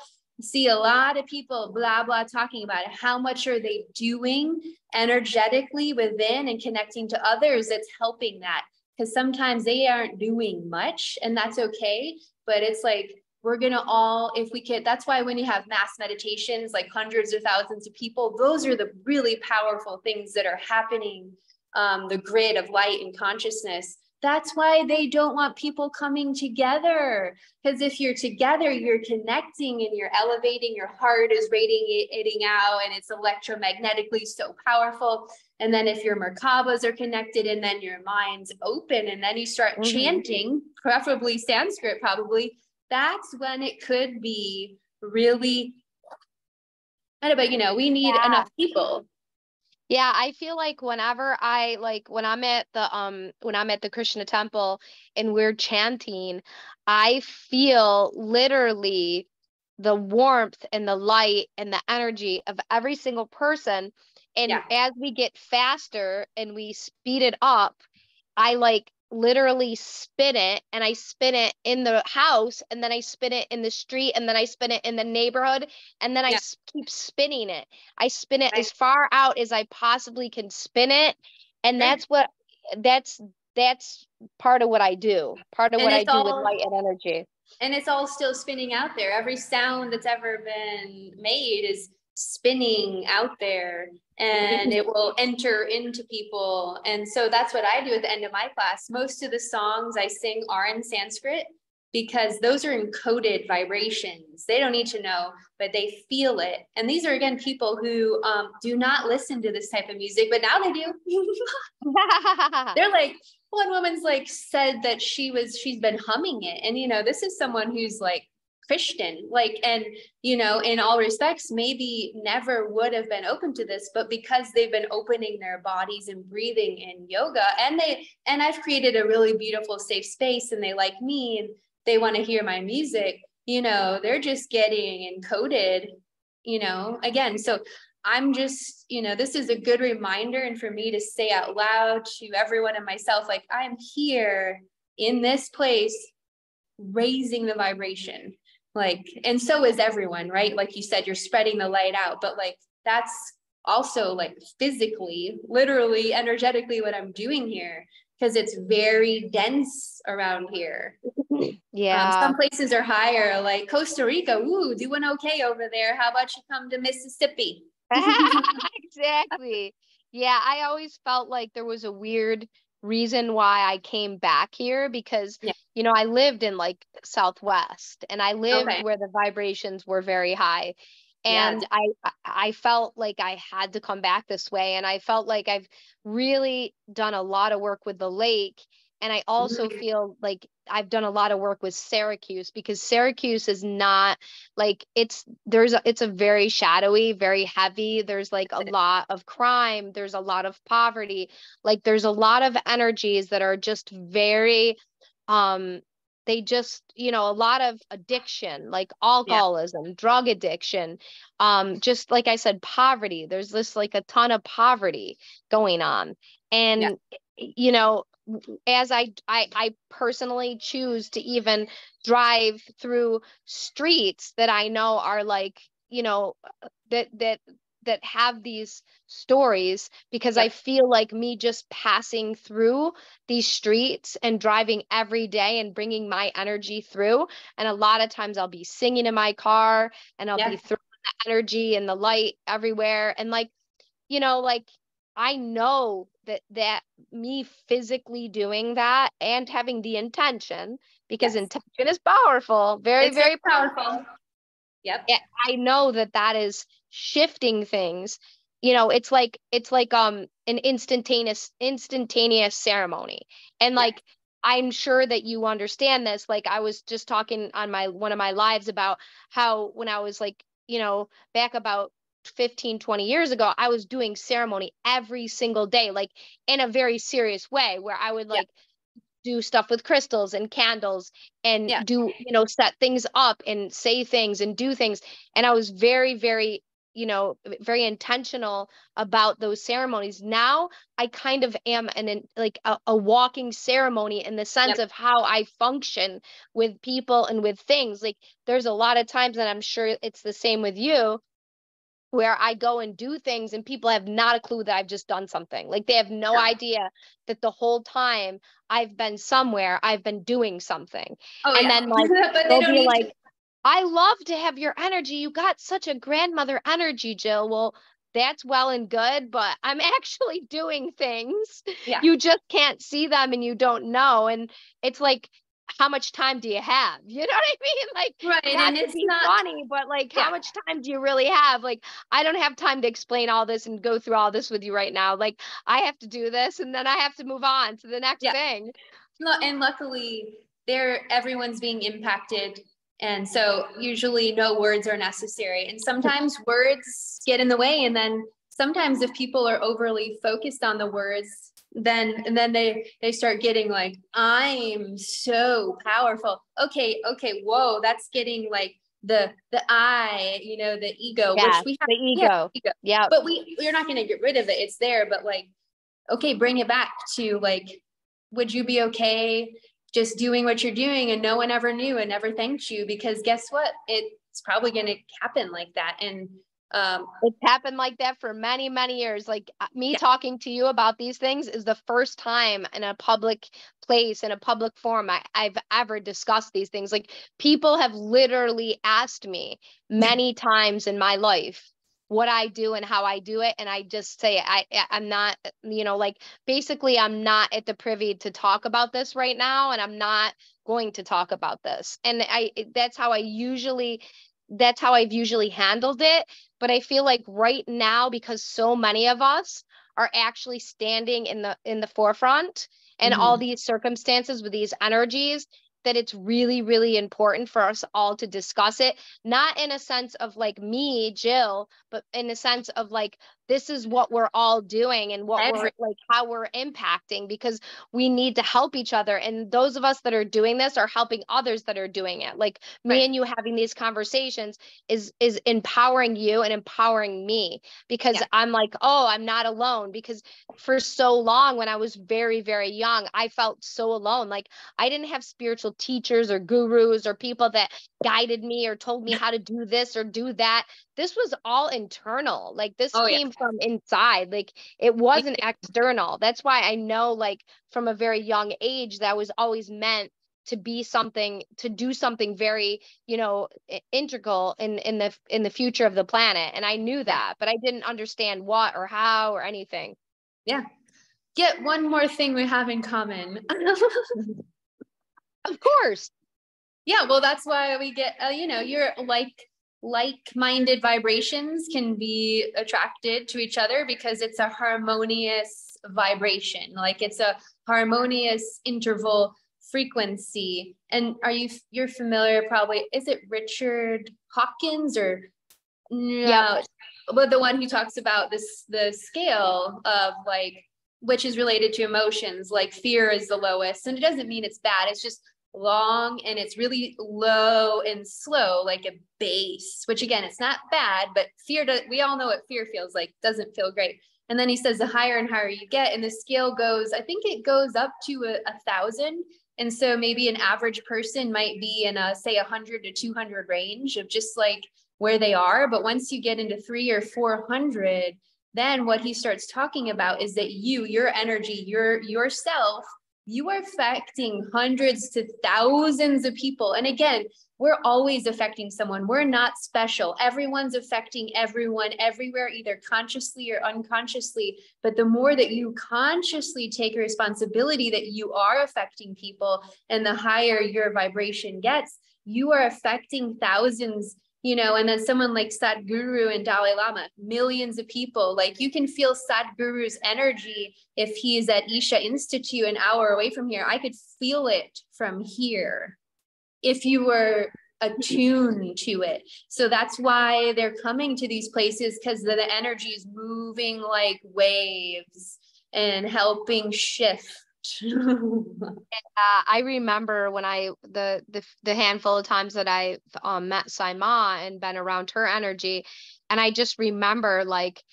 See a lot of people blah blah talking about it. How much are they doing energetically within and connecting to others that's helping that? Because sometimes they aren't doing much and that's okay. But it's like we're going to all if we could that's why when you have mass meditations like hundreds or thousands of people those are the really powerful things that are happening um, the grid of light and consciousness. That's why they don't want people coming together. Because if you're together, you're connecting and you're elevating, your heart is radiating out and it's electromagnetically so powerful. And then if your Merkabas are connected and then your mind's open and then you start mm-hmm. chanting, preferably Sanskrit, probably, that's when it could be really, but you know, we need yeah. enough people yeah, I feel like whenever I like when I'm at the um when I'm at the Krishna temple and we're chanting, I feel literally the warmth and the light and the energy of every single person and yeah. as we get faster and we speed it up i like literally spin it and I spin it in the house and then I spin it in the street and then I spin it in the neighborhood and then yeah. I keep spinning it. I spin it right. as far out as I possibly can spin it and right. that's what that's that's part of what I do. Part of and what I do all, with light and energy. And it's all still spinning out there. Every sound that's ever been made is spinning out there and (laughs) it will enter into people. And so that's what I do at the end of my class. Most of the songs I sing are in Sanskrit because those are encoded vibrations. They don't need to know, but they feel it. And these are again people who um, do not listen to this type of music, but now they do. (laughs) They're like, one woman's like said that she was she's been humming it, and you know this is someone who's like Christian, like, and you know, in all respects, maybe never would have been open to this, but because they've been opening their bodies and breathing in yoga, and they, and I've created a really beautiful, safe space, and they like me, and they want to hear my music, you know, they're just getting encoded, you know, again. So I'm just, you know, this is a good reminder, and for me to say out loud to everyone and myself, like, I'm here in this place raising the vibration like and so is everyone right? Like you said you're spreading the light out but like that's also like physically literally energetically what i'm doing here because it's very dense around here. Yeah. Um, some places are higher like costa rica ooh doing okay over there. How about you come to mississippi? (laughs) Exactly. Yeah i always felt like there was a weird reason why I came back here because yeah. you know I lived in like Southwest and I lived okay. where the vibrations were very high and I I felt like I had to come back this way and I felt like I've really done a lot of work with the lake and I also feel like I've done a lot of work with Syracuse because Syracuse is not like it's there's a, it's a very shadowy, very heavy. There's like a lot of crime, there's a lot of poverty. Like there's a lot of energies that are just very um they just you know a lot of addiction like alcoholism yeah. drug addiction um just like i said poverty there's this like a ton of poverty going on and yeah. you know as I, I I personally choose to even drive through streets that I know are like you know that that that have these stories because yeah. I feel like me just passing through these streets and driving every day and bringing my energy through. And a lot of times I'll be singing in my car and I'll yeah. be throwing the energy and the light everywhere. And like, you know, like I know that that me physically doing that and having the intention because yes. intention is powerful, very it's very powerful. powerful. Yep. I know that that is shifting things. You know, it's like it's like um an instantaneous instantaneous ceremony. And like. I'm sure that you understand this. Like I was just talking on my one of my lives about how when I was like, you know, back about 15 20 years ago i was doing ceremony every single day like in a very serious way where i would like yeah. do stuff with crystals and candles and yeah. do you know set things up and say things and do things and i was very very you know very intentional about those ceremonies now i kind of am an like a, a walking ceremony in the sense yep. of how i function with people and with things like there's a lot of times and i'm sure it's the same with you where I go and do things and people have not a clue that I've just done something. Like they have no idea that the whole time I've been somewhere, I've been doing something. Oh, and yeah. then like (laughs) they'll be like, to- I love to have your energy. You got such a grandmother energy, Jill. Well, that's well and good, but I'm (laughs) actually doing things. Yeah. You just can't see them and you don't know. And it's like how much time do you have? (laughs) You know what I mean? (laughs) Like, right. And it's not funny, but like, yeah. how much time do you really have? Like, I don't have time to explain all this and go through all this with you right now. Like, I have to do this and then I have to move on to the next yeah. thing. And luckily, there everyone's being impacted. And so usually no words are necessary. And sometimes words get in the way. And then sometimes if people are overly focused on the words, then and then they they start getting like i'm so powerful okay okay whoa that's getting like the the I, you know, the ego, Yeah, which we have the ego. Yeah. But we we're not gonna get rid of it. It's there, but like, okay, bring it back to like, would you be okay just doing what you're doing and no one ever knew and never thanked you? Because guess what? It's probably gonna happen like that. And um It's happened like that for many, many years. Like uh, me Yeah. talking to you about these things is the first time in a public place, in a public forum, I, I've ever discussed these things. Like people have literally asked me many times in my life what I do and how I do it. And I just say I I- I'm not, you know, like basically I'm not at the privy to talk about this right now, and I'm not going to talk about this. And I that's how I usually that's how I've usually handled it. But i feel like right now because so many of us are actually standing in the in the forefront and all mm-hmm. these circumstances with these energies that it's really really important for us all to discuss it. Not in a sense of like me jill but in a sense of like this is what we're all doing and what we're like how we're impacting because we need to help each other and those of us that are doing this are helping others that are doing it like me Right. and you having these conversations is is empowering you and empowering me because Yeah. I'm like, oh, I'm not alone. Because for so long, when I was very, very young, I felt so alone. Like I didn't have spiritual teachers or gurus or people that guided me or told me (laughs) how to do this or do that. This was all internal. Like this Oh, yeah. From inside. Like it wasn't external. That's why I know, like from a very young age, that was always meant to be something to do something very you know integral in in the in the future of the planet and i knew that but i didn't understand what or how or anything yeah get one more thing we have in common. (laughs) of course yeah, well, that's why we get, uh, you know, you're like like-minded vibrations can be attracted to each other because it's a harmonious vibration. Like it's a harmonious interval frequency. And are you you're familiar? Probably is it Richard Hawkins or no? But the one who talks about this the scale of like which is related to emotions. Like fear is the lowest, and it doesn't mean it's bad. It's just long and it's really low and slow like a bass which again it's not bad but fear does we all know what fear feels like doesn't feel great. And then he says the higher and higher you get and the scale goes i think it goes up to a, a thousand. And so maybe an average person might be in a say a 100 to 200 range of just like where they are. But once you get into three or 400 then what he starts talking about is that you your energy your yourself you are affecting hundreds to thousands of people. And again, we're always affecting someone. We're not special. Everyone's affecting everyone everywhere, either consciously or unconsciously. But the more that you consciously take responsibility that you are affecting people and the higher your vibration gets, you are affecting thousands you know, and then someone like Sadhguru and Dalai Lama, millions of people, like you can feel Sadhguru's energy if he's at Isha Institute an hour away from here. I could feel it from here if you were attuned to it. So that's why they're coming to these places because the, the energy is moving like waves and helping shift. (laughs) uh, i remember when i the, the the handful of times that i um, met Sai Maa and been around her energy and i just remember like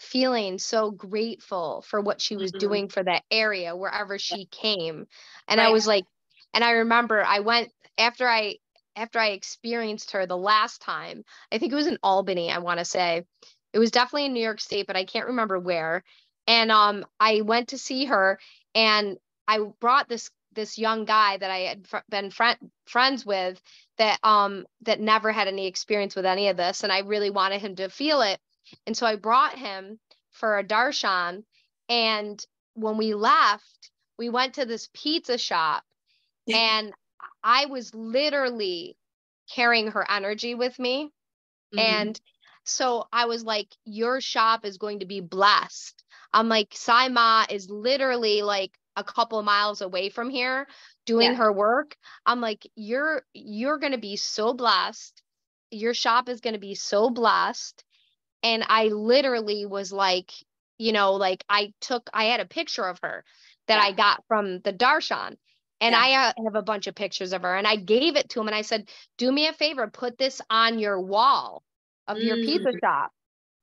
feeling so grateful for what she was Mhm. doing for that area wherever she came and i was like and i remember i went after i after i experienced her the last time i think it was in albany i want to say it was definitely in new york state but i can't remember where and um i went to see her and i brought this this young guy that i had fr- been friend, friends with that um that never had any experience with any of this and i really wanted him to feel it and so I brought him for a darshan. And when we left, we went to this pizza shop (laughs) and I was literally carrying her energy with me. Mhm. And so I was like, Your shop is going to be blessed. I'm like, Sai Maa is literally like a couple miles away from here doing Yeah. her work. I'm like, You're you're gonna be so blessed. Your shop is gonna be so blessed. And I literally was like, you know, like I took I had a picture of her that I got from the darshan. And yeah. I uh, have a bunch of pictures of her and I gave it to him and I said, do me a favor, put this on your wall of mm. your pizza mm. shop.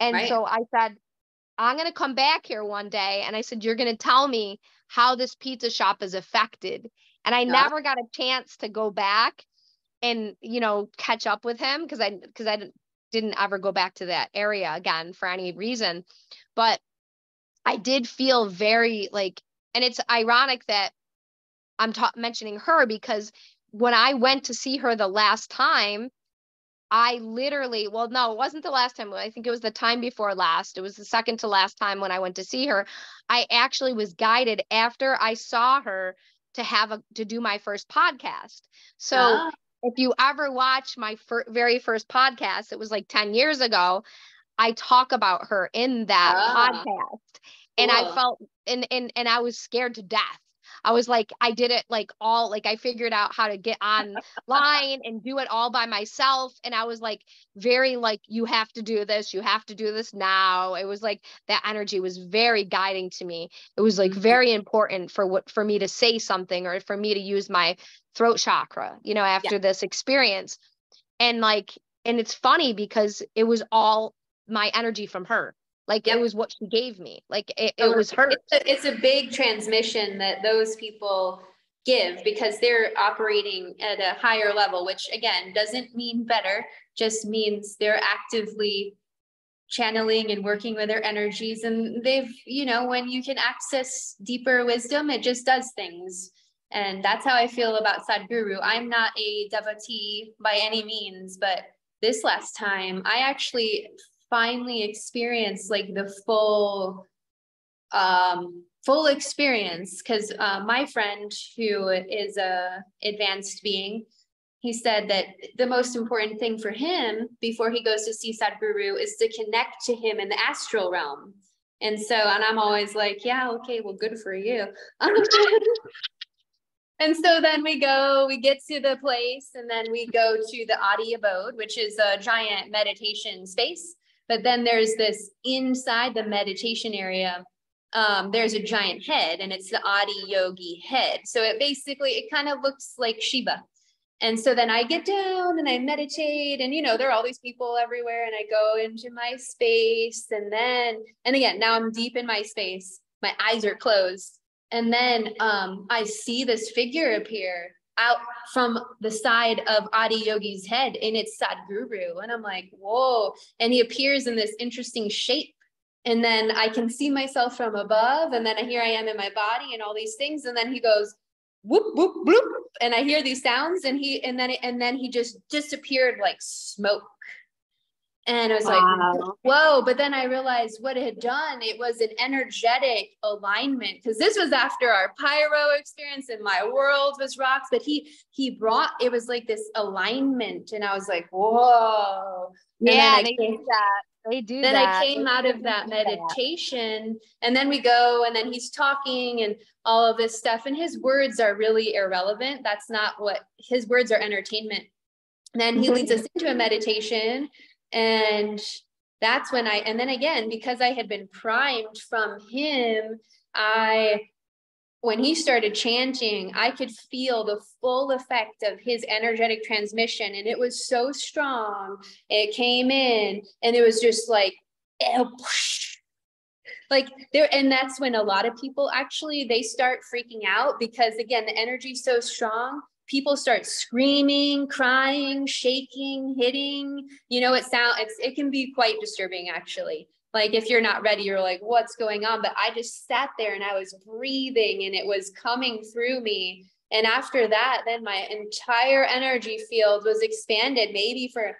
And right. so I said, I'm going to come back here one day. And I said, you're going to tell me how this pizza shop is affected. And I yeah. never got a chance to go back and, you know, catch up with him because I, because I didn't didn't ever go back to that area again for any reason. But I did feel very like, and it's ironic that I'm ta- mentioning her because when I went to see her the last time, I literally, well, no, it wasn't the last time. I think it was the time before last. It was the second to last time when I went to see her. I actually was guided after I saw her to have a to do my first podcast. So oh. if you ever watch my fir- very first podcast, it was like 10 years ago. I talk about her in that oh. podcast. And cool. I felt and and and I was scared to death I was like, I did it like all like I figured out how to get online and do it all by myself. And I was like, very like, you have to do this, you have to do this now. It was like that energy was very guiding to me. It was like mm-hmm. very important for what for me to say something or for me to use my throat chakra, you know, after yeah. this experience. And like, and it's funny because it was all my energy from her like yep. it was what she gave me. Like it, it oh, was her. It's a, it's a big transmission that those people give because they're operating at a higher level, which again doesn't mean better, just means they're actively channeling and working with their energies. And they've, you know, when you can access deeper wisdom, it just does things. And that's how I feel about Sadhguru. I'm not a devotee by any means, but this last time I actually finally experience like the full um full experience because uh, my friend who is a advanced being he said that the most important thing for him before he goes to see Sadhguru is to connect to him in the astral realm. And so, and I'm always like, yeah, okay, well, good for you. (laughs) and so then we go, we get to the place, and then we go to the Adi abode, which is a giant meditation space. But then there's this inside the meditation area, um, there's a giant head and it's the Adi Yogi head. So it basically, it kind of looks like Shiva. And so then I get down and I meditate and, you know, there are all these people everywhere and I go into my space and then, and again, now I'm deep in my space. My eyes are closed. And then um, I see this figure appear out from the side of Adi Yogi's head and it's Sadhguru. And I'm like, whoa. And he appears in this interesting shape. And then I can see myself from above. And then here I am in my body and all these things. And then he goes, whoop, whoop, bloop. And I hear these sounds and he, and then, and then he just disappeared like smoke. And I was wow. like, whoa. But then I realized what it had done. It was an energetic alignment because this was after our pyro experience and my world was rocks. But he he brought it was like this alignment. And I was like, whoa. And yeah, they came, do that. They do then that. I came out of that meditation that. and then we go and then he's talking and all of this stuff. And his words are really irrelevant. That's not what his words are entertainment. And then he leads us mm-hmm. into a meditation and that's when I, and then again, because I had been primed from him, I, when he started chanting, I could feel the full effect of his energetic transmission. And it was so strong. It came in and it was just like, eh, like there and that's when a lot of people actually they start freaking out because again the energy is so strong people start screaming, crying, shaking, hitting. You know, it sound it's it can be quite disturbing actually. Like if you're not ready, you're like, what's going on? But I just sat there and I was breathing and it was coming through me. And after that, then my entire energy field was expanded, maybe for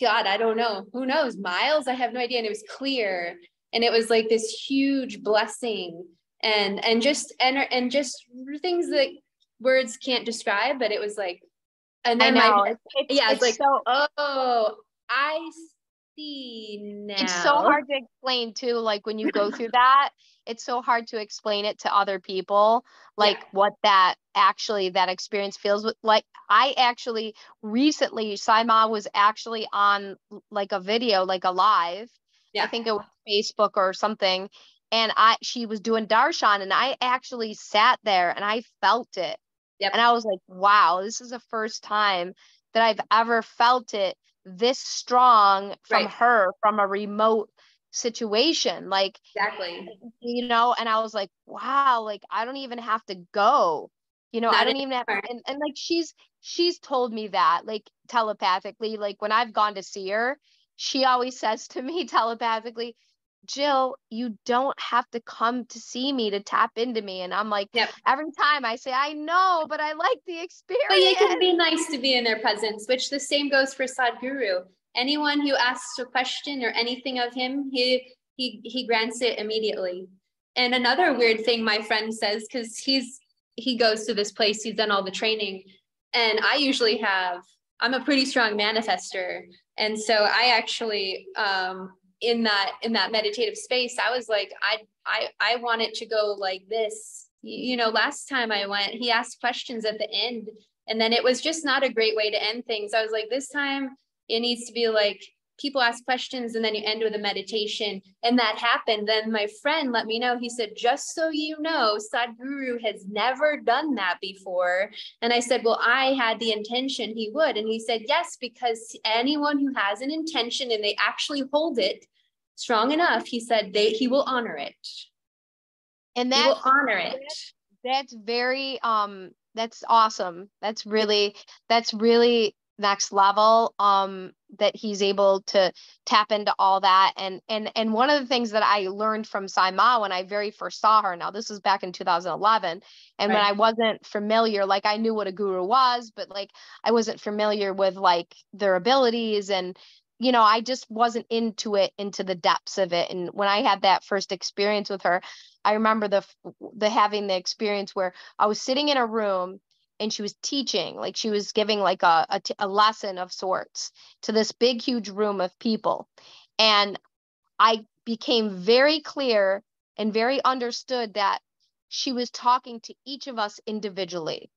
God, I don't know, who knows, miles? I have no idea. And it was clear. And it was like this huge blessing and and just and and just things that words can't describe, but it was like, and then my, it's, yeah, it's, it's like, so, oh, I see now. It's so hard to explain too. Like when you go through (laughs) that, it's so hard to explain it to other people, like yeah. what that actually that experience feels with. Like I actually recently, Sai Maa was actually on like a video, like a live. Yeah. I think it was Facebook or something. And I she was doing darshan and I actually sat there and I felt it Yep. And I was like, wow, this is the first time that I've ever felt it this strong from right. her from a remote situation. Like, exactly. You know, and I was like, wow, like, I don't even have to go. You know, Not I don't even have to, and, and like she's she's told me that like telepathically, like when I've gone to see her, she always says to me (laughs) telepathically, Jill, you don't have to come to see me to tap into me. And I'm like, yep. every time I say, I know, but I like the experience. But it can be nice to be in their presence, which the same goes for Sadhguru. Anyone who asks a question or anything of him, he he he grants it immediately. And another weird thing my friend says, because he's he goes to this place, he's done all the training. And I usually have, I'm a pretty strong manifester. And so I actually um in that in that meditative space i was like i i i want it to go like this. You know last time i went he asked questions at the end and then it was just not a great way to end things. I was like this time it needs to be like people ask questions and then you end with a meditation and that happened. Then my friend let me know. He said just so you know sadhguru has never done that before. And i said well i had the intention he would. And he said yes because anyone who has an intention and they actually hold it strong enough he said they he will honor it. And that will honor it. that's, that's very um that's awesome. That's really that's really next level. Um that he's able to tap into all that. And and and one of the things that I learned from Sai Maa when I very first saw her now this was back in 2011 and right. when I wasn't familiar like I knew what a guru was but like I wasn't familiar with like their abilities. And you know I just wasn't into it into the depths of it. And when I had that first experience with her I remember the the having the experience where I was sitting in a room and she was teaching like she was giving like a, a, t- a lesson of sorts to this big huge room of people. And i became very clear and very understood that she was talking to each of us individually.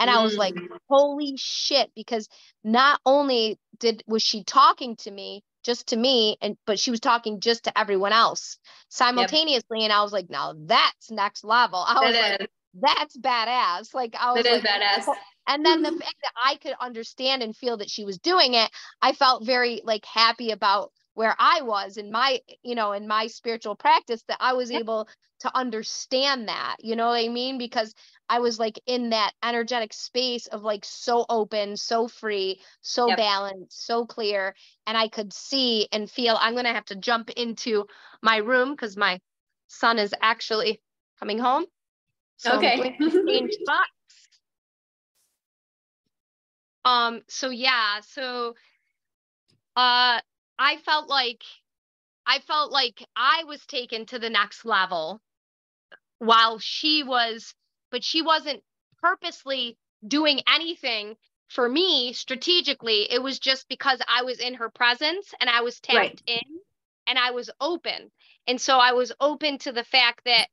And i was like mm. holy shit because not only did was she talking to me just to me and but she was talking just to everyone else simultaneously. Yep. and i was like now that's next level. I was like that's badass. Like I was like, badass. And then the (laughs) fact that I could understand and feel that she was doing it, I felt very like happy about where I was in my, you know, in my spiritual practice that I was able to understand that, you know what I mean? Because I was like in that energetic space of like so open, so free, so yep. balanced, so clear. And I could see and feel I'm going to have to jump into my room because my son is actually coming home. So okay. change (laughs) spots. Um, so yeah, so uh I felt like I felt like I was taken to the next level while she was, but she wasn't purposely doing anything for me strategically. It was just because I was in her presence and I was tapped right. in and I was open. And so I was open to the fact that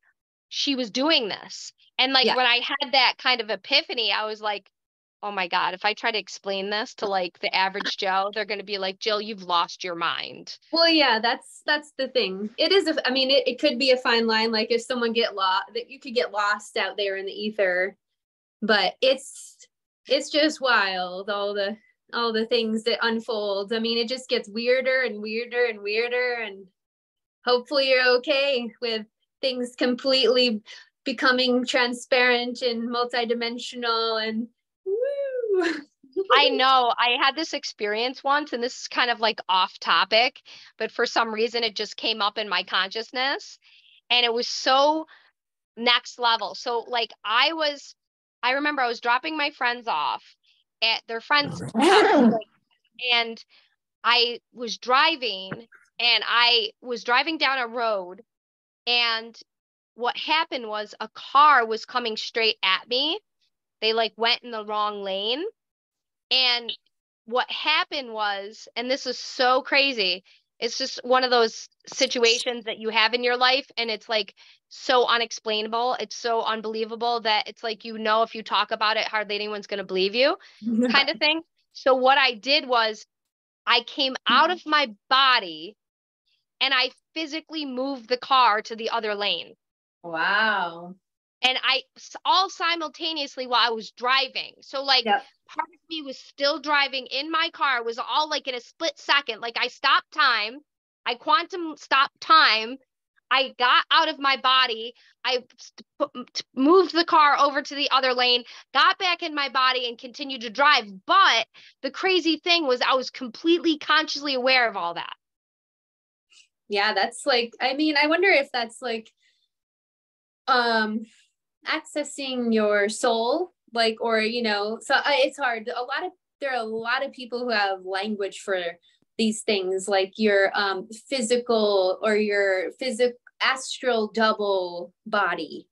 she was doing this. And like yeah. when I had that kind of epiphany, I was like, oh my God, if I try to explain this to like the average Joe, they're going to be like, Jill, you've lost your mind. Well, yeah, that's, that's the thing. It is, a, I mean, it, it could be a fine line. Like if someone get lost, that you could get lost out there in the ether, but it's, it's just wild. All the, all the things that unfold. I mean, it just gets weirder and weirder and weirder. And hopefully you're okay with things completely becoming transparent and multidimensional and woo. I (laughs) know I had this experience once, and this is kind of like off topic, but for some reason it just came up in my consciousness. And it was so next level. So, like, I was, I remember I was dropping my friends off at their friends' (laughs) house, and I was driving, and I was driving down a road, and what happened was a car was coming straight at me. They like went in the wrong lane. And what happened was, and this is so crazy, it's just one of those situations that you have in your life and it's like so unexplainable it's so unbelievable that it's like you know if you talk about it hardly anyone's going to believe you (laughs) kind of thing so what i did was i came out of mm-hmm. my body and i physically moved the car to the other lane Wow. and I all simultaneously while I was driving. So like yep. part of me was still driving in my car. It was all like in a split second. Like I stopped time, I quantum stopped time. I got out of my body. I moved the car over to the other lane, got back in my body, and continued to drive. But the crazy thing was, I was completely consciously aware of all that. Yeah, that's like, I mean, I wonder if that's like, um, accessing your soul like or you know so uh, it's hard. A lot of there are a lot of people who have language for these things like your um physical or your physical astral double body.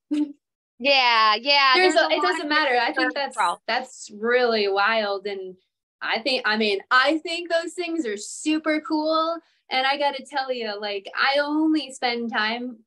Yeah yeah there's, there's a, it doesn't matter. I think that's that's really wild and i think i mean i think those things are super cool and i got to tell you like i only spend time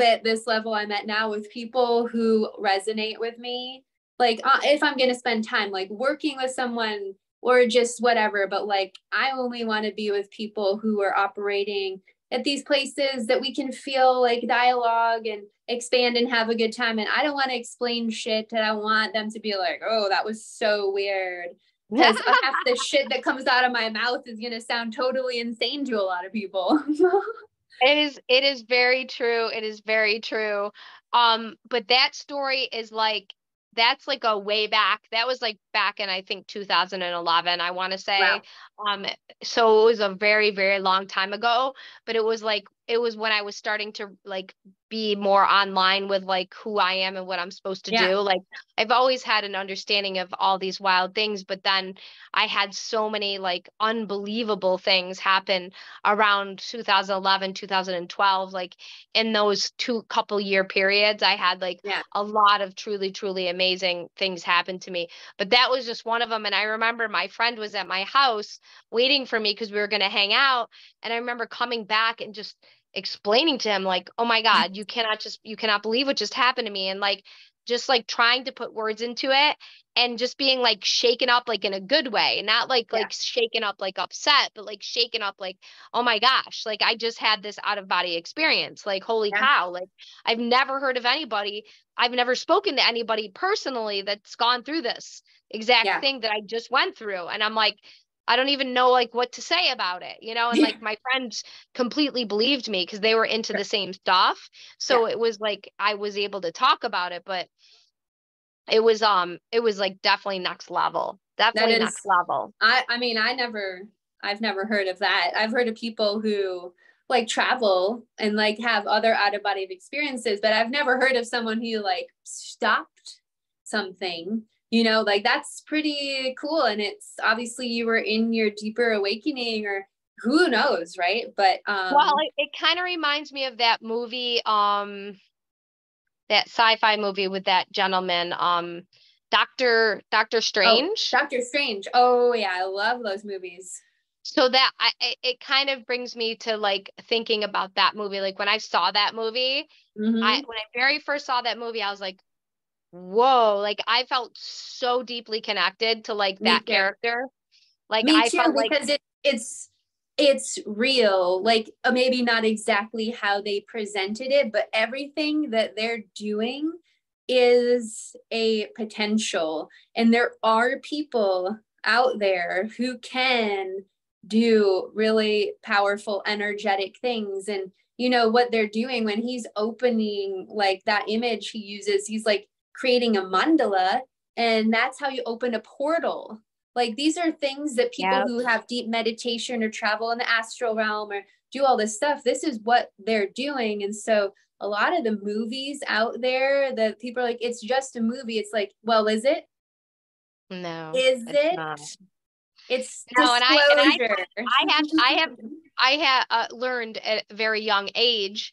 at this level I'm at now with people who resonate with me. Like, uh, if I'm going to spend time like working with someone or just whatever, but like, I only want to be with people who are operating at these places that we can feel like dialogue and expand and have a good time. And I don't want to explain shit and I want them to be like, oh, that was so weird. Because (laughs) half the shit that comes out of my mouth is going to sound totally insane to a lot of people. (laughs) it is it is very true it is very true um but that story is like that's like a way back that was like back in i think 2011 i want to say wow. um so it was a very very long time ago but it was like it was when i was starting to like be more online with like who I am and what I'm supposed to yeah. do. Like I've always had an understanding of all these wild things, but then I had so many like unbelievable things happen around 2011, 2012. Like in those two couple year periods, I had like yeah. a lot of truly, truly amazing things happen to me. But that was just one of them. And I remember my friend was at my house waiting for me because we were going to hang out. And I remember coming back and just explaining to him like oh my mm-hmm. god you cannot just you cannot believe what just happened to me and like just like trying to put words into it and just being like shaken up like in a good way not like yeah. like shaken up like upset but like shaken up like oh my gosh like i just had this out of body experience like holy yeah. cow like i've never heard of anybody i've never spoken to anybody personally that's gone through this exact yeah. thing that i just went through and i'm like I don't even know like what to say about it, you know? And like my friends completely believed me because they were into the same stuff. So yeah. it was like I was able to talk about it, but it was um it was like definitely next level. Definitely is, next level. I I mean, I never I've never heard of that. I've heard of people who like travel and like have other out of body experiences, but I've never heard of someone who like stopped something you know like that's pretty cool and it's obviously you were in your deeper awakening or who knows right but um well it, it kind of reminds me of that movie um that sci-fi movie with that gentleman um Doctor Doctor Strange. Oh, Doctor Strange. Oh yeah, I love those movies. So that I it kind of brings me to like thinking about that movie. Like when I saw that movie, mm-hmm. I when I very first saw that movie, I was like, whoa like i felt so deeply connected to like that character. Like Me i too, felt because like it, it's it's real like uh, maybe not exactly how they presented it but everything that they're doing is a potential and there are people out there who can do really powerful energetic things and you know what they're doing when he's opening like that image he uses he's like creating a mandala and that's how you open a portal. Like these are things that people who have deep meditation or travel in the astral realm or do all this stuff this is what they're doing. And so a lot of the movies out there that people are like it's just a movie it's like well is it? No is it? not. it's no and I, and I I have I have (laughs) I have uh, learned at a very young age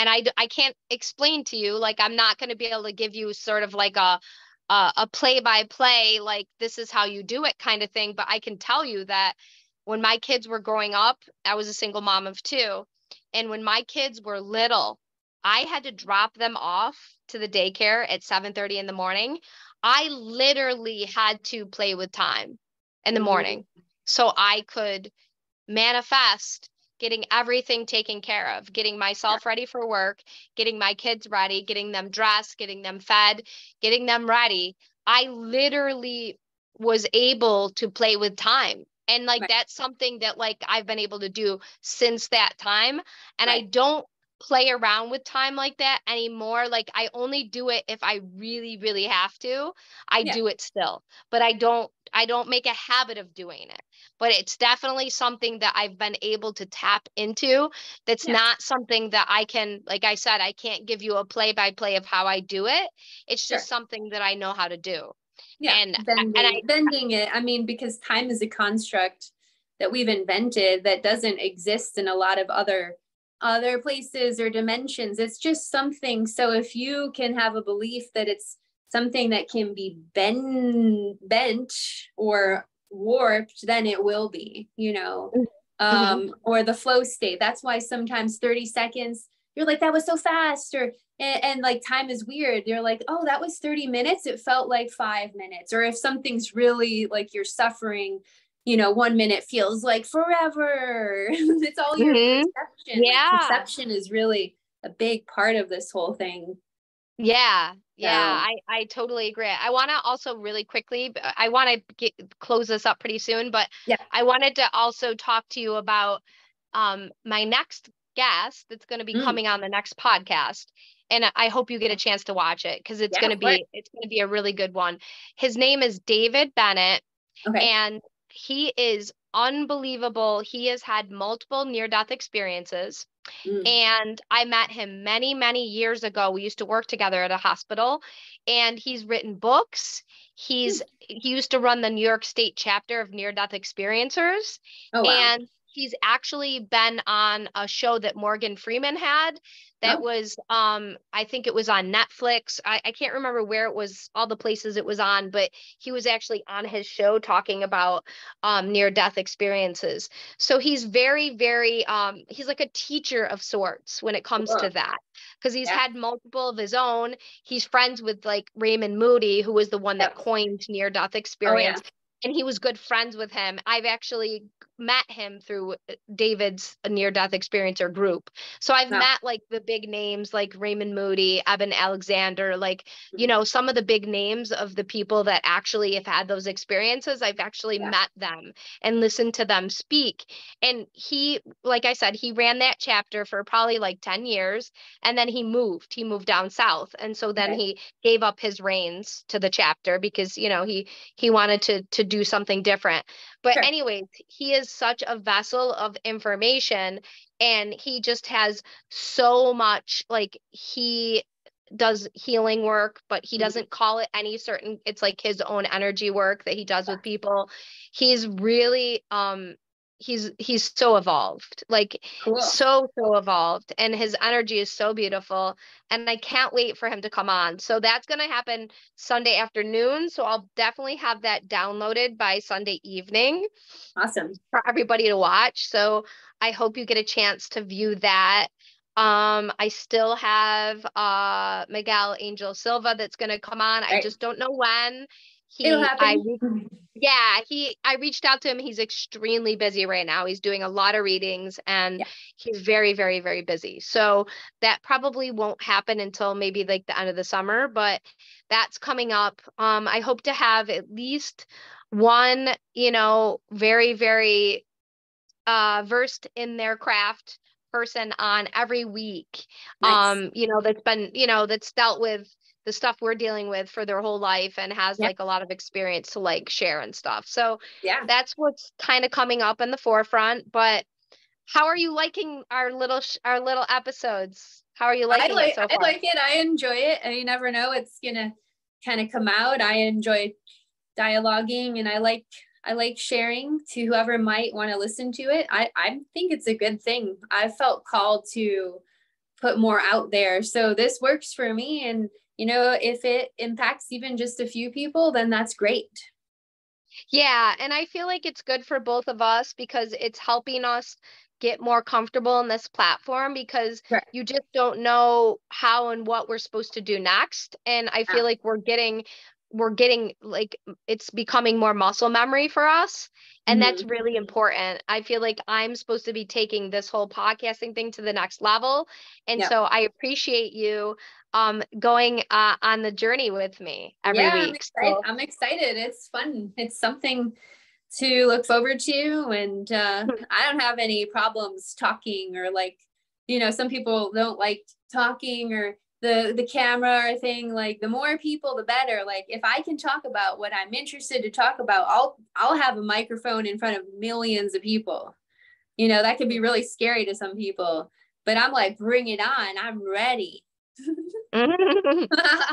and I, I can't explain to you like i'm not going to be able to give you sort of like a a play by play like this is how you do it kind of thing but i can tell you that when my kids were growing up i was a single mom of two and when my kids were little i had to drop them off to the daycare at 7:30 in the morning i literally had to play with time in the mm-hmm. morning so i could manifest getting everything taken care of, getting myself ready for work, getting my kids ready, getting them dressed, getting them fed, getting them ready. I literally was able to play with time. And like right. that's something that like I've been able to do since that time. And right. I don't play around with time like that anymore. Like I only do it if I really, really have to. I yeah. do it still, but I don't, I don't make a habit of doing it. But it's definitely something that I've been able to tap into. That's yeah. not something that I can, like I said, I can't give you a play by play of how I do it. It's just sure. something that I know how to do. Yeah. And, bending, and I, bending it. I mean, because time is a construct that we've invented that doesn't exist in a lot of other other places or dimensions. It's just something. So if you can have a belief that it's something that can be bent, bent or warped, then it will be, you know, mm-hmm. um, or the flow state. That's why sometimes 30 seconds, you're like, that was so fast, or and, and, like time is weird. You're like, oh, that was 30 minutes. It felt like five minutes. Or if something's really like you're suffering, you know, one minute feels like forever. (laughs) it's all your mm-hmm. perception. Yeah. Like, perception is really a big part of this whole thing. Yeah. Yeah, I, I totally agree. I want to also really quickly, I want to close this up pretty soon, but yeah. I wanted to also talk to you about um, my next guest that's going to be mm. coming on the next podcast. And I hope you get a chance to watch it because it's yeah, going to be, it's going to be a really good one. His name is David Bennett. Okay. And he is unbelievable. He has had multiple near death experiences. Mm. And I met him many, many years ago. We used to work together at a hospital, and he's written books. He's mm. he used to run the New York State chapter of near death experiencers. Oh, wow. And he's actually been on a show that Morgan Freeman had that oh. was um i think it was on netflix. I, I can't remember where it was all the places it was on but he was actually on his show talking about um near death experiences. So he's very very um he's like a teacher of sorts when it comes to that because he's yeah. had multiple of his own. He's friends with like raymond moody who was the one that coined near death experience oh, yeah and he was good friends with him. I've actually met him through uh, David's near death experiencer group. So I've met like the big names like Raymond Moody, Eben Alexander, like, you mm-hmm. know, some of the big names of the people that actually have had those experiences. I've actually yeah. met them and listened to them speak. And he, like I said, he ran that chapter for probably like 10 years and then he moved. He moved down south. And so then okay. he gave up his reins to the chapter because, you know, he he wanted to to do something different. But sure. anyways, he is such a vessel of information and he just has so much like he does healing work, but he mm-hmm. doesn't call it any certain it's like his own energy work that he does with people. He's really um he's he's so evolved like cool. so so evolved and his energy is so beautiful and i can't wait for him to come on so that's going to happen sunday afternoon so i'll definitely have that downloaded by sunday evening awesome for everybody to watch so i hope you get a chance to view that um, I still have uh Miguel Angel Silva that's gonna come on. Right. I just don't know when he It'll happen. I, yeah he i reached out to him he's extremely busy right now he's doing a lot of readings and yeah. he's very very very busy so that probably won't happen until maybe like the end of the summer but that's coming up um i hope to have at least one you know very very uh versed in their craft person on every week nice. um you know that's been you know that's dealt with the stuff we're dealing with for their whole life and has yep. like a lot of experience to like share and stuff. So yeah, that's what's kind of coming up in the forefront. But how are you liking our little sh- our little episodes? How are you liking I like, it so far? I like it. I enjoy it. And you never know it's gonna kind of come out. I enjoy dialoguing and I like I like sharing to whoever might want to listen to it. I, I think it's a good thing. I felt called to put more out there. So this works for me and you know, if it impacts even just a few people, then that's great. Yeah. And I feel like it's good for both of us because it's helping us get more comfortable in this platform because right. you just don't know how and what we're supposed to do next. And I feel yeah. like we're getting we're getting like it's becoming more muscle memory for us and mm-hmm. that's really important i feel like i'm supposed to be taking this whole podcasting thing to the next level and so i appreciate you um going uh, on the journey with me every yeah, week I'm excited. So. I'm excited it's fun it's something to look forward to and uh, (laughs) i don't have any problems talking or like you know some people don't like talking or the the camera thing like the more people the better. Like if i can talk about what i'm interested to talk about i'll i'll have a microphone in front of millions of people. You know that can be really scary to some people but i'm like bring it on i'm ready (laughs)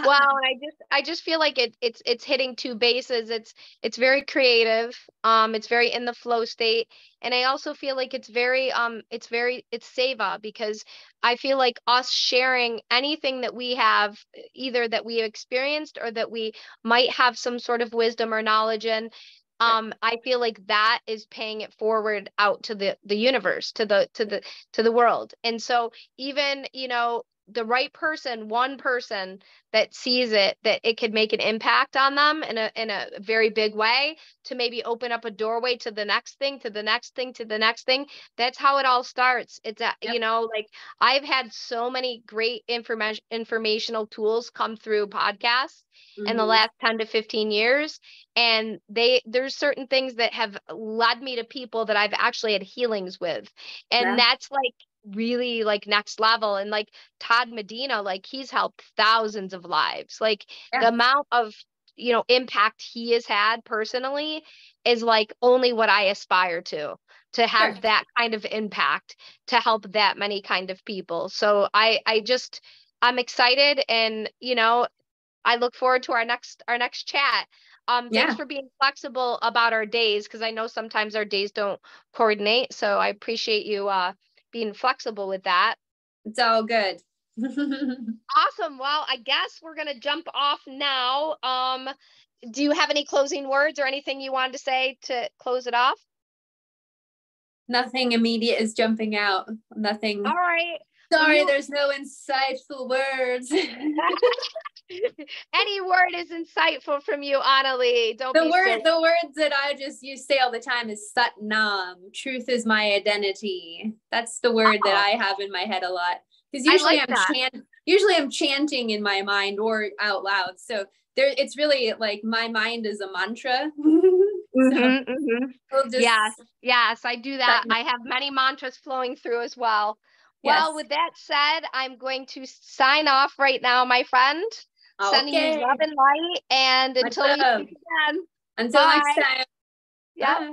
well i just i just feel like it it's it's hitting two bases. It's it's very creative um it's very in the flow state. And i also feel like it's very um it's very it's seva because i feel like us sharing anything that we have either that we experienced or that we might have some sort of wisdom or knowledge in um i feel like that is paying it forward out to the the universe to the to the to the world. And so even you know the right person, one person that sees it, that it could make an impact on them in a in a very big way to maybe open up a doorway to the next thing, to the next thing, to the next thing. That's how it all starts. It's a, yep. you know, like I've had so many great information informational tools come through podcasts mm-hmm. in the mm-hmm. last 10 to 15 years and they there's certain things that have led me to people that I've actually had healings with and yeah. that's like really like next level and like Todd Medina like he's helped thousands of lives like yeah. the amount of you know impact he has had personally is like only what I aspire to to have sure. that kind of impact to help that many kind of people so I I just I'm excited and you know I look forward to our next our next chat um, thanks yeah. for being flexible about our days because I know sometimes our days don't coordinate. So I appreciate you uh, being flexible with that. It's all good. (laughs) awesome. Well, I guess we're going to jump off now. Um, do you have any closing words or anything you wanted to say to close it off? Nothing immediate is jumping out. Nothing. All right. Sorry, there's no insightful words. (laughs) Any word is insightful from you, Anneli. Don't the word, silly. the words that I just you say all the time is Satnam. Truth is my identity. That's the word that I have in my head a lot. Because usually like I'm chant, usually I'm chanting in my mind or out loud. So there, it's really like my mind is a mantra. (laughs) Mm-hmm, mm-hmm. We'll yes, yes, I do that. I have many mantras flowing through as well. Well, yes. with that said, I'm going to sign off right now, my friend. Okay. Sending you love and light. And until we meet again. Until bye. next time. Yeah.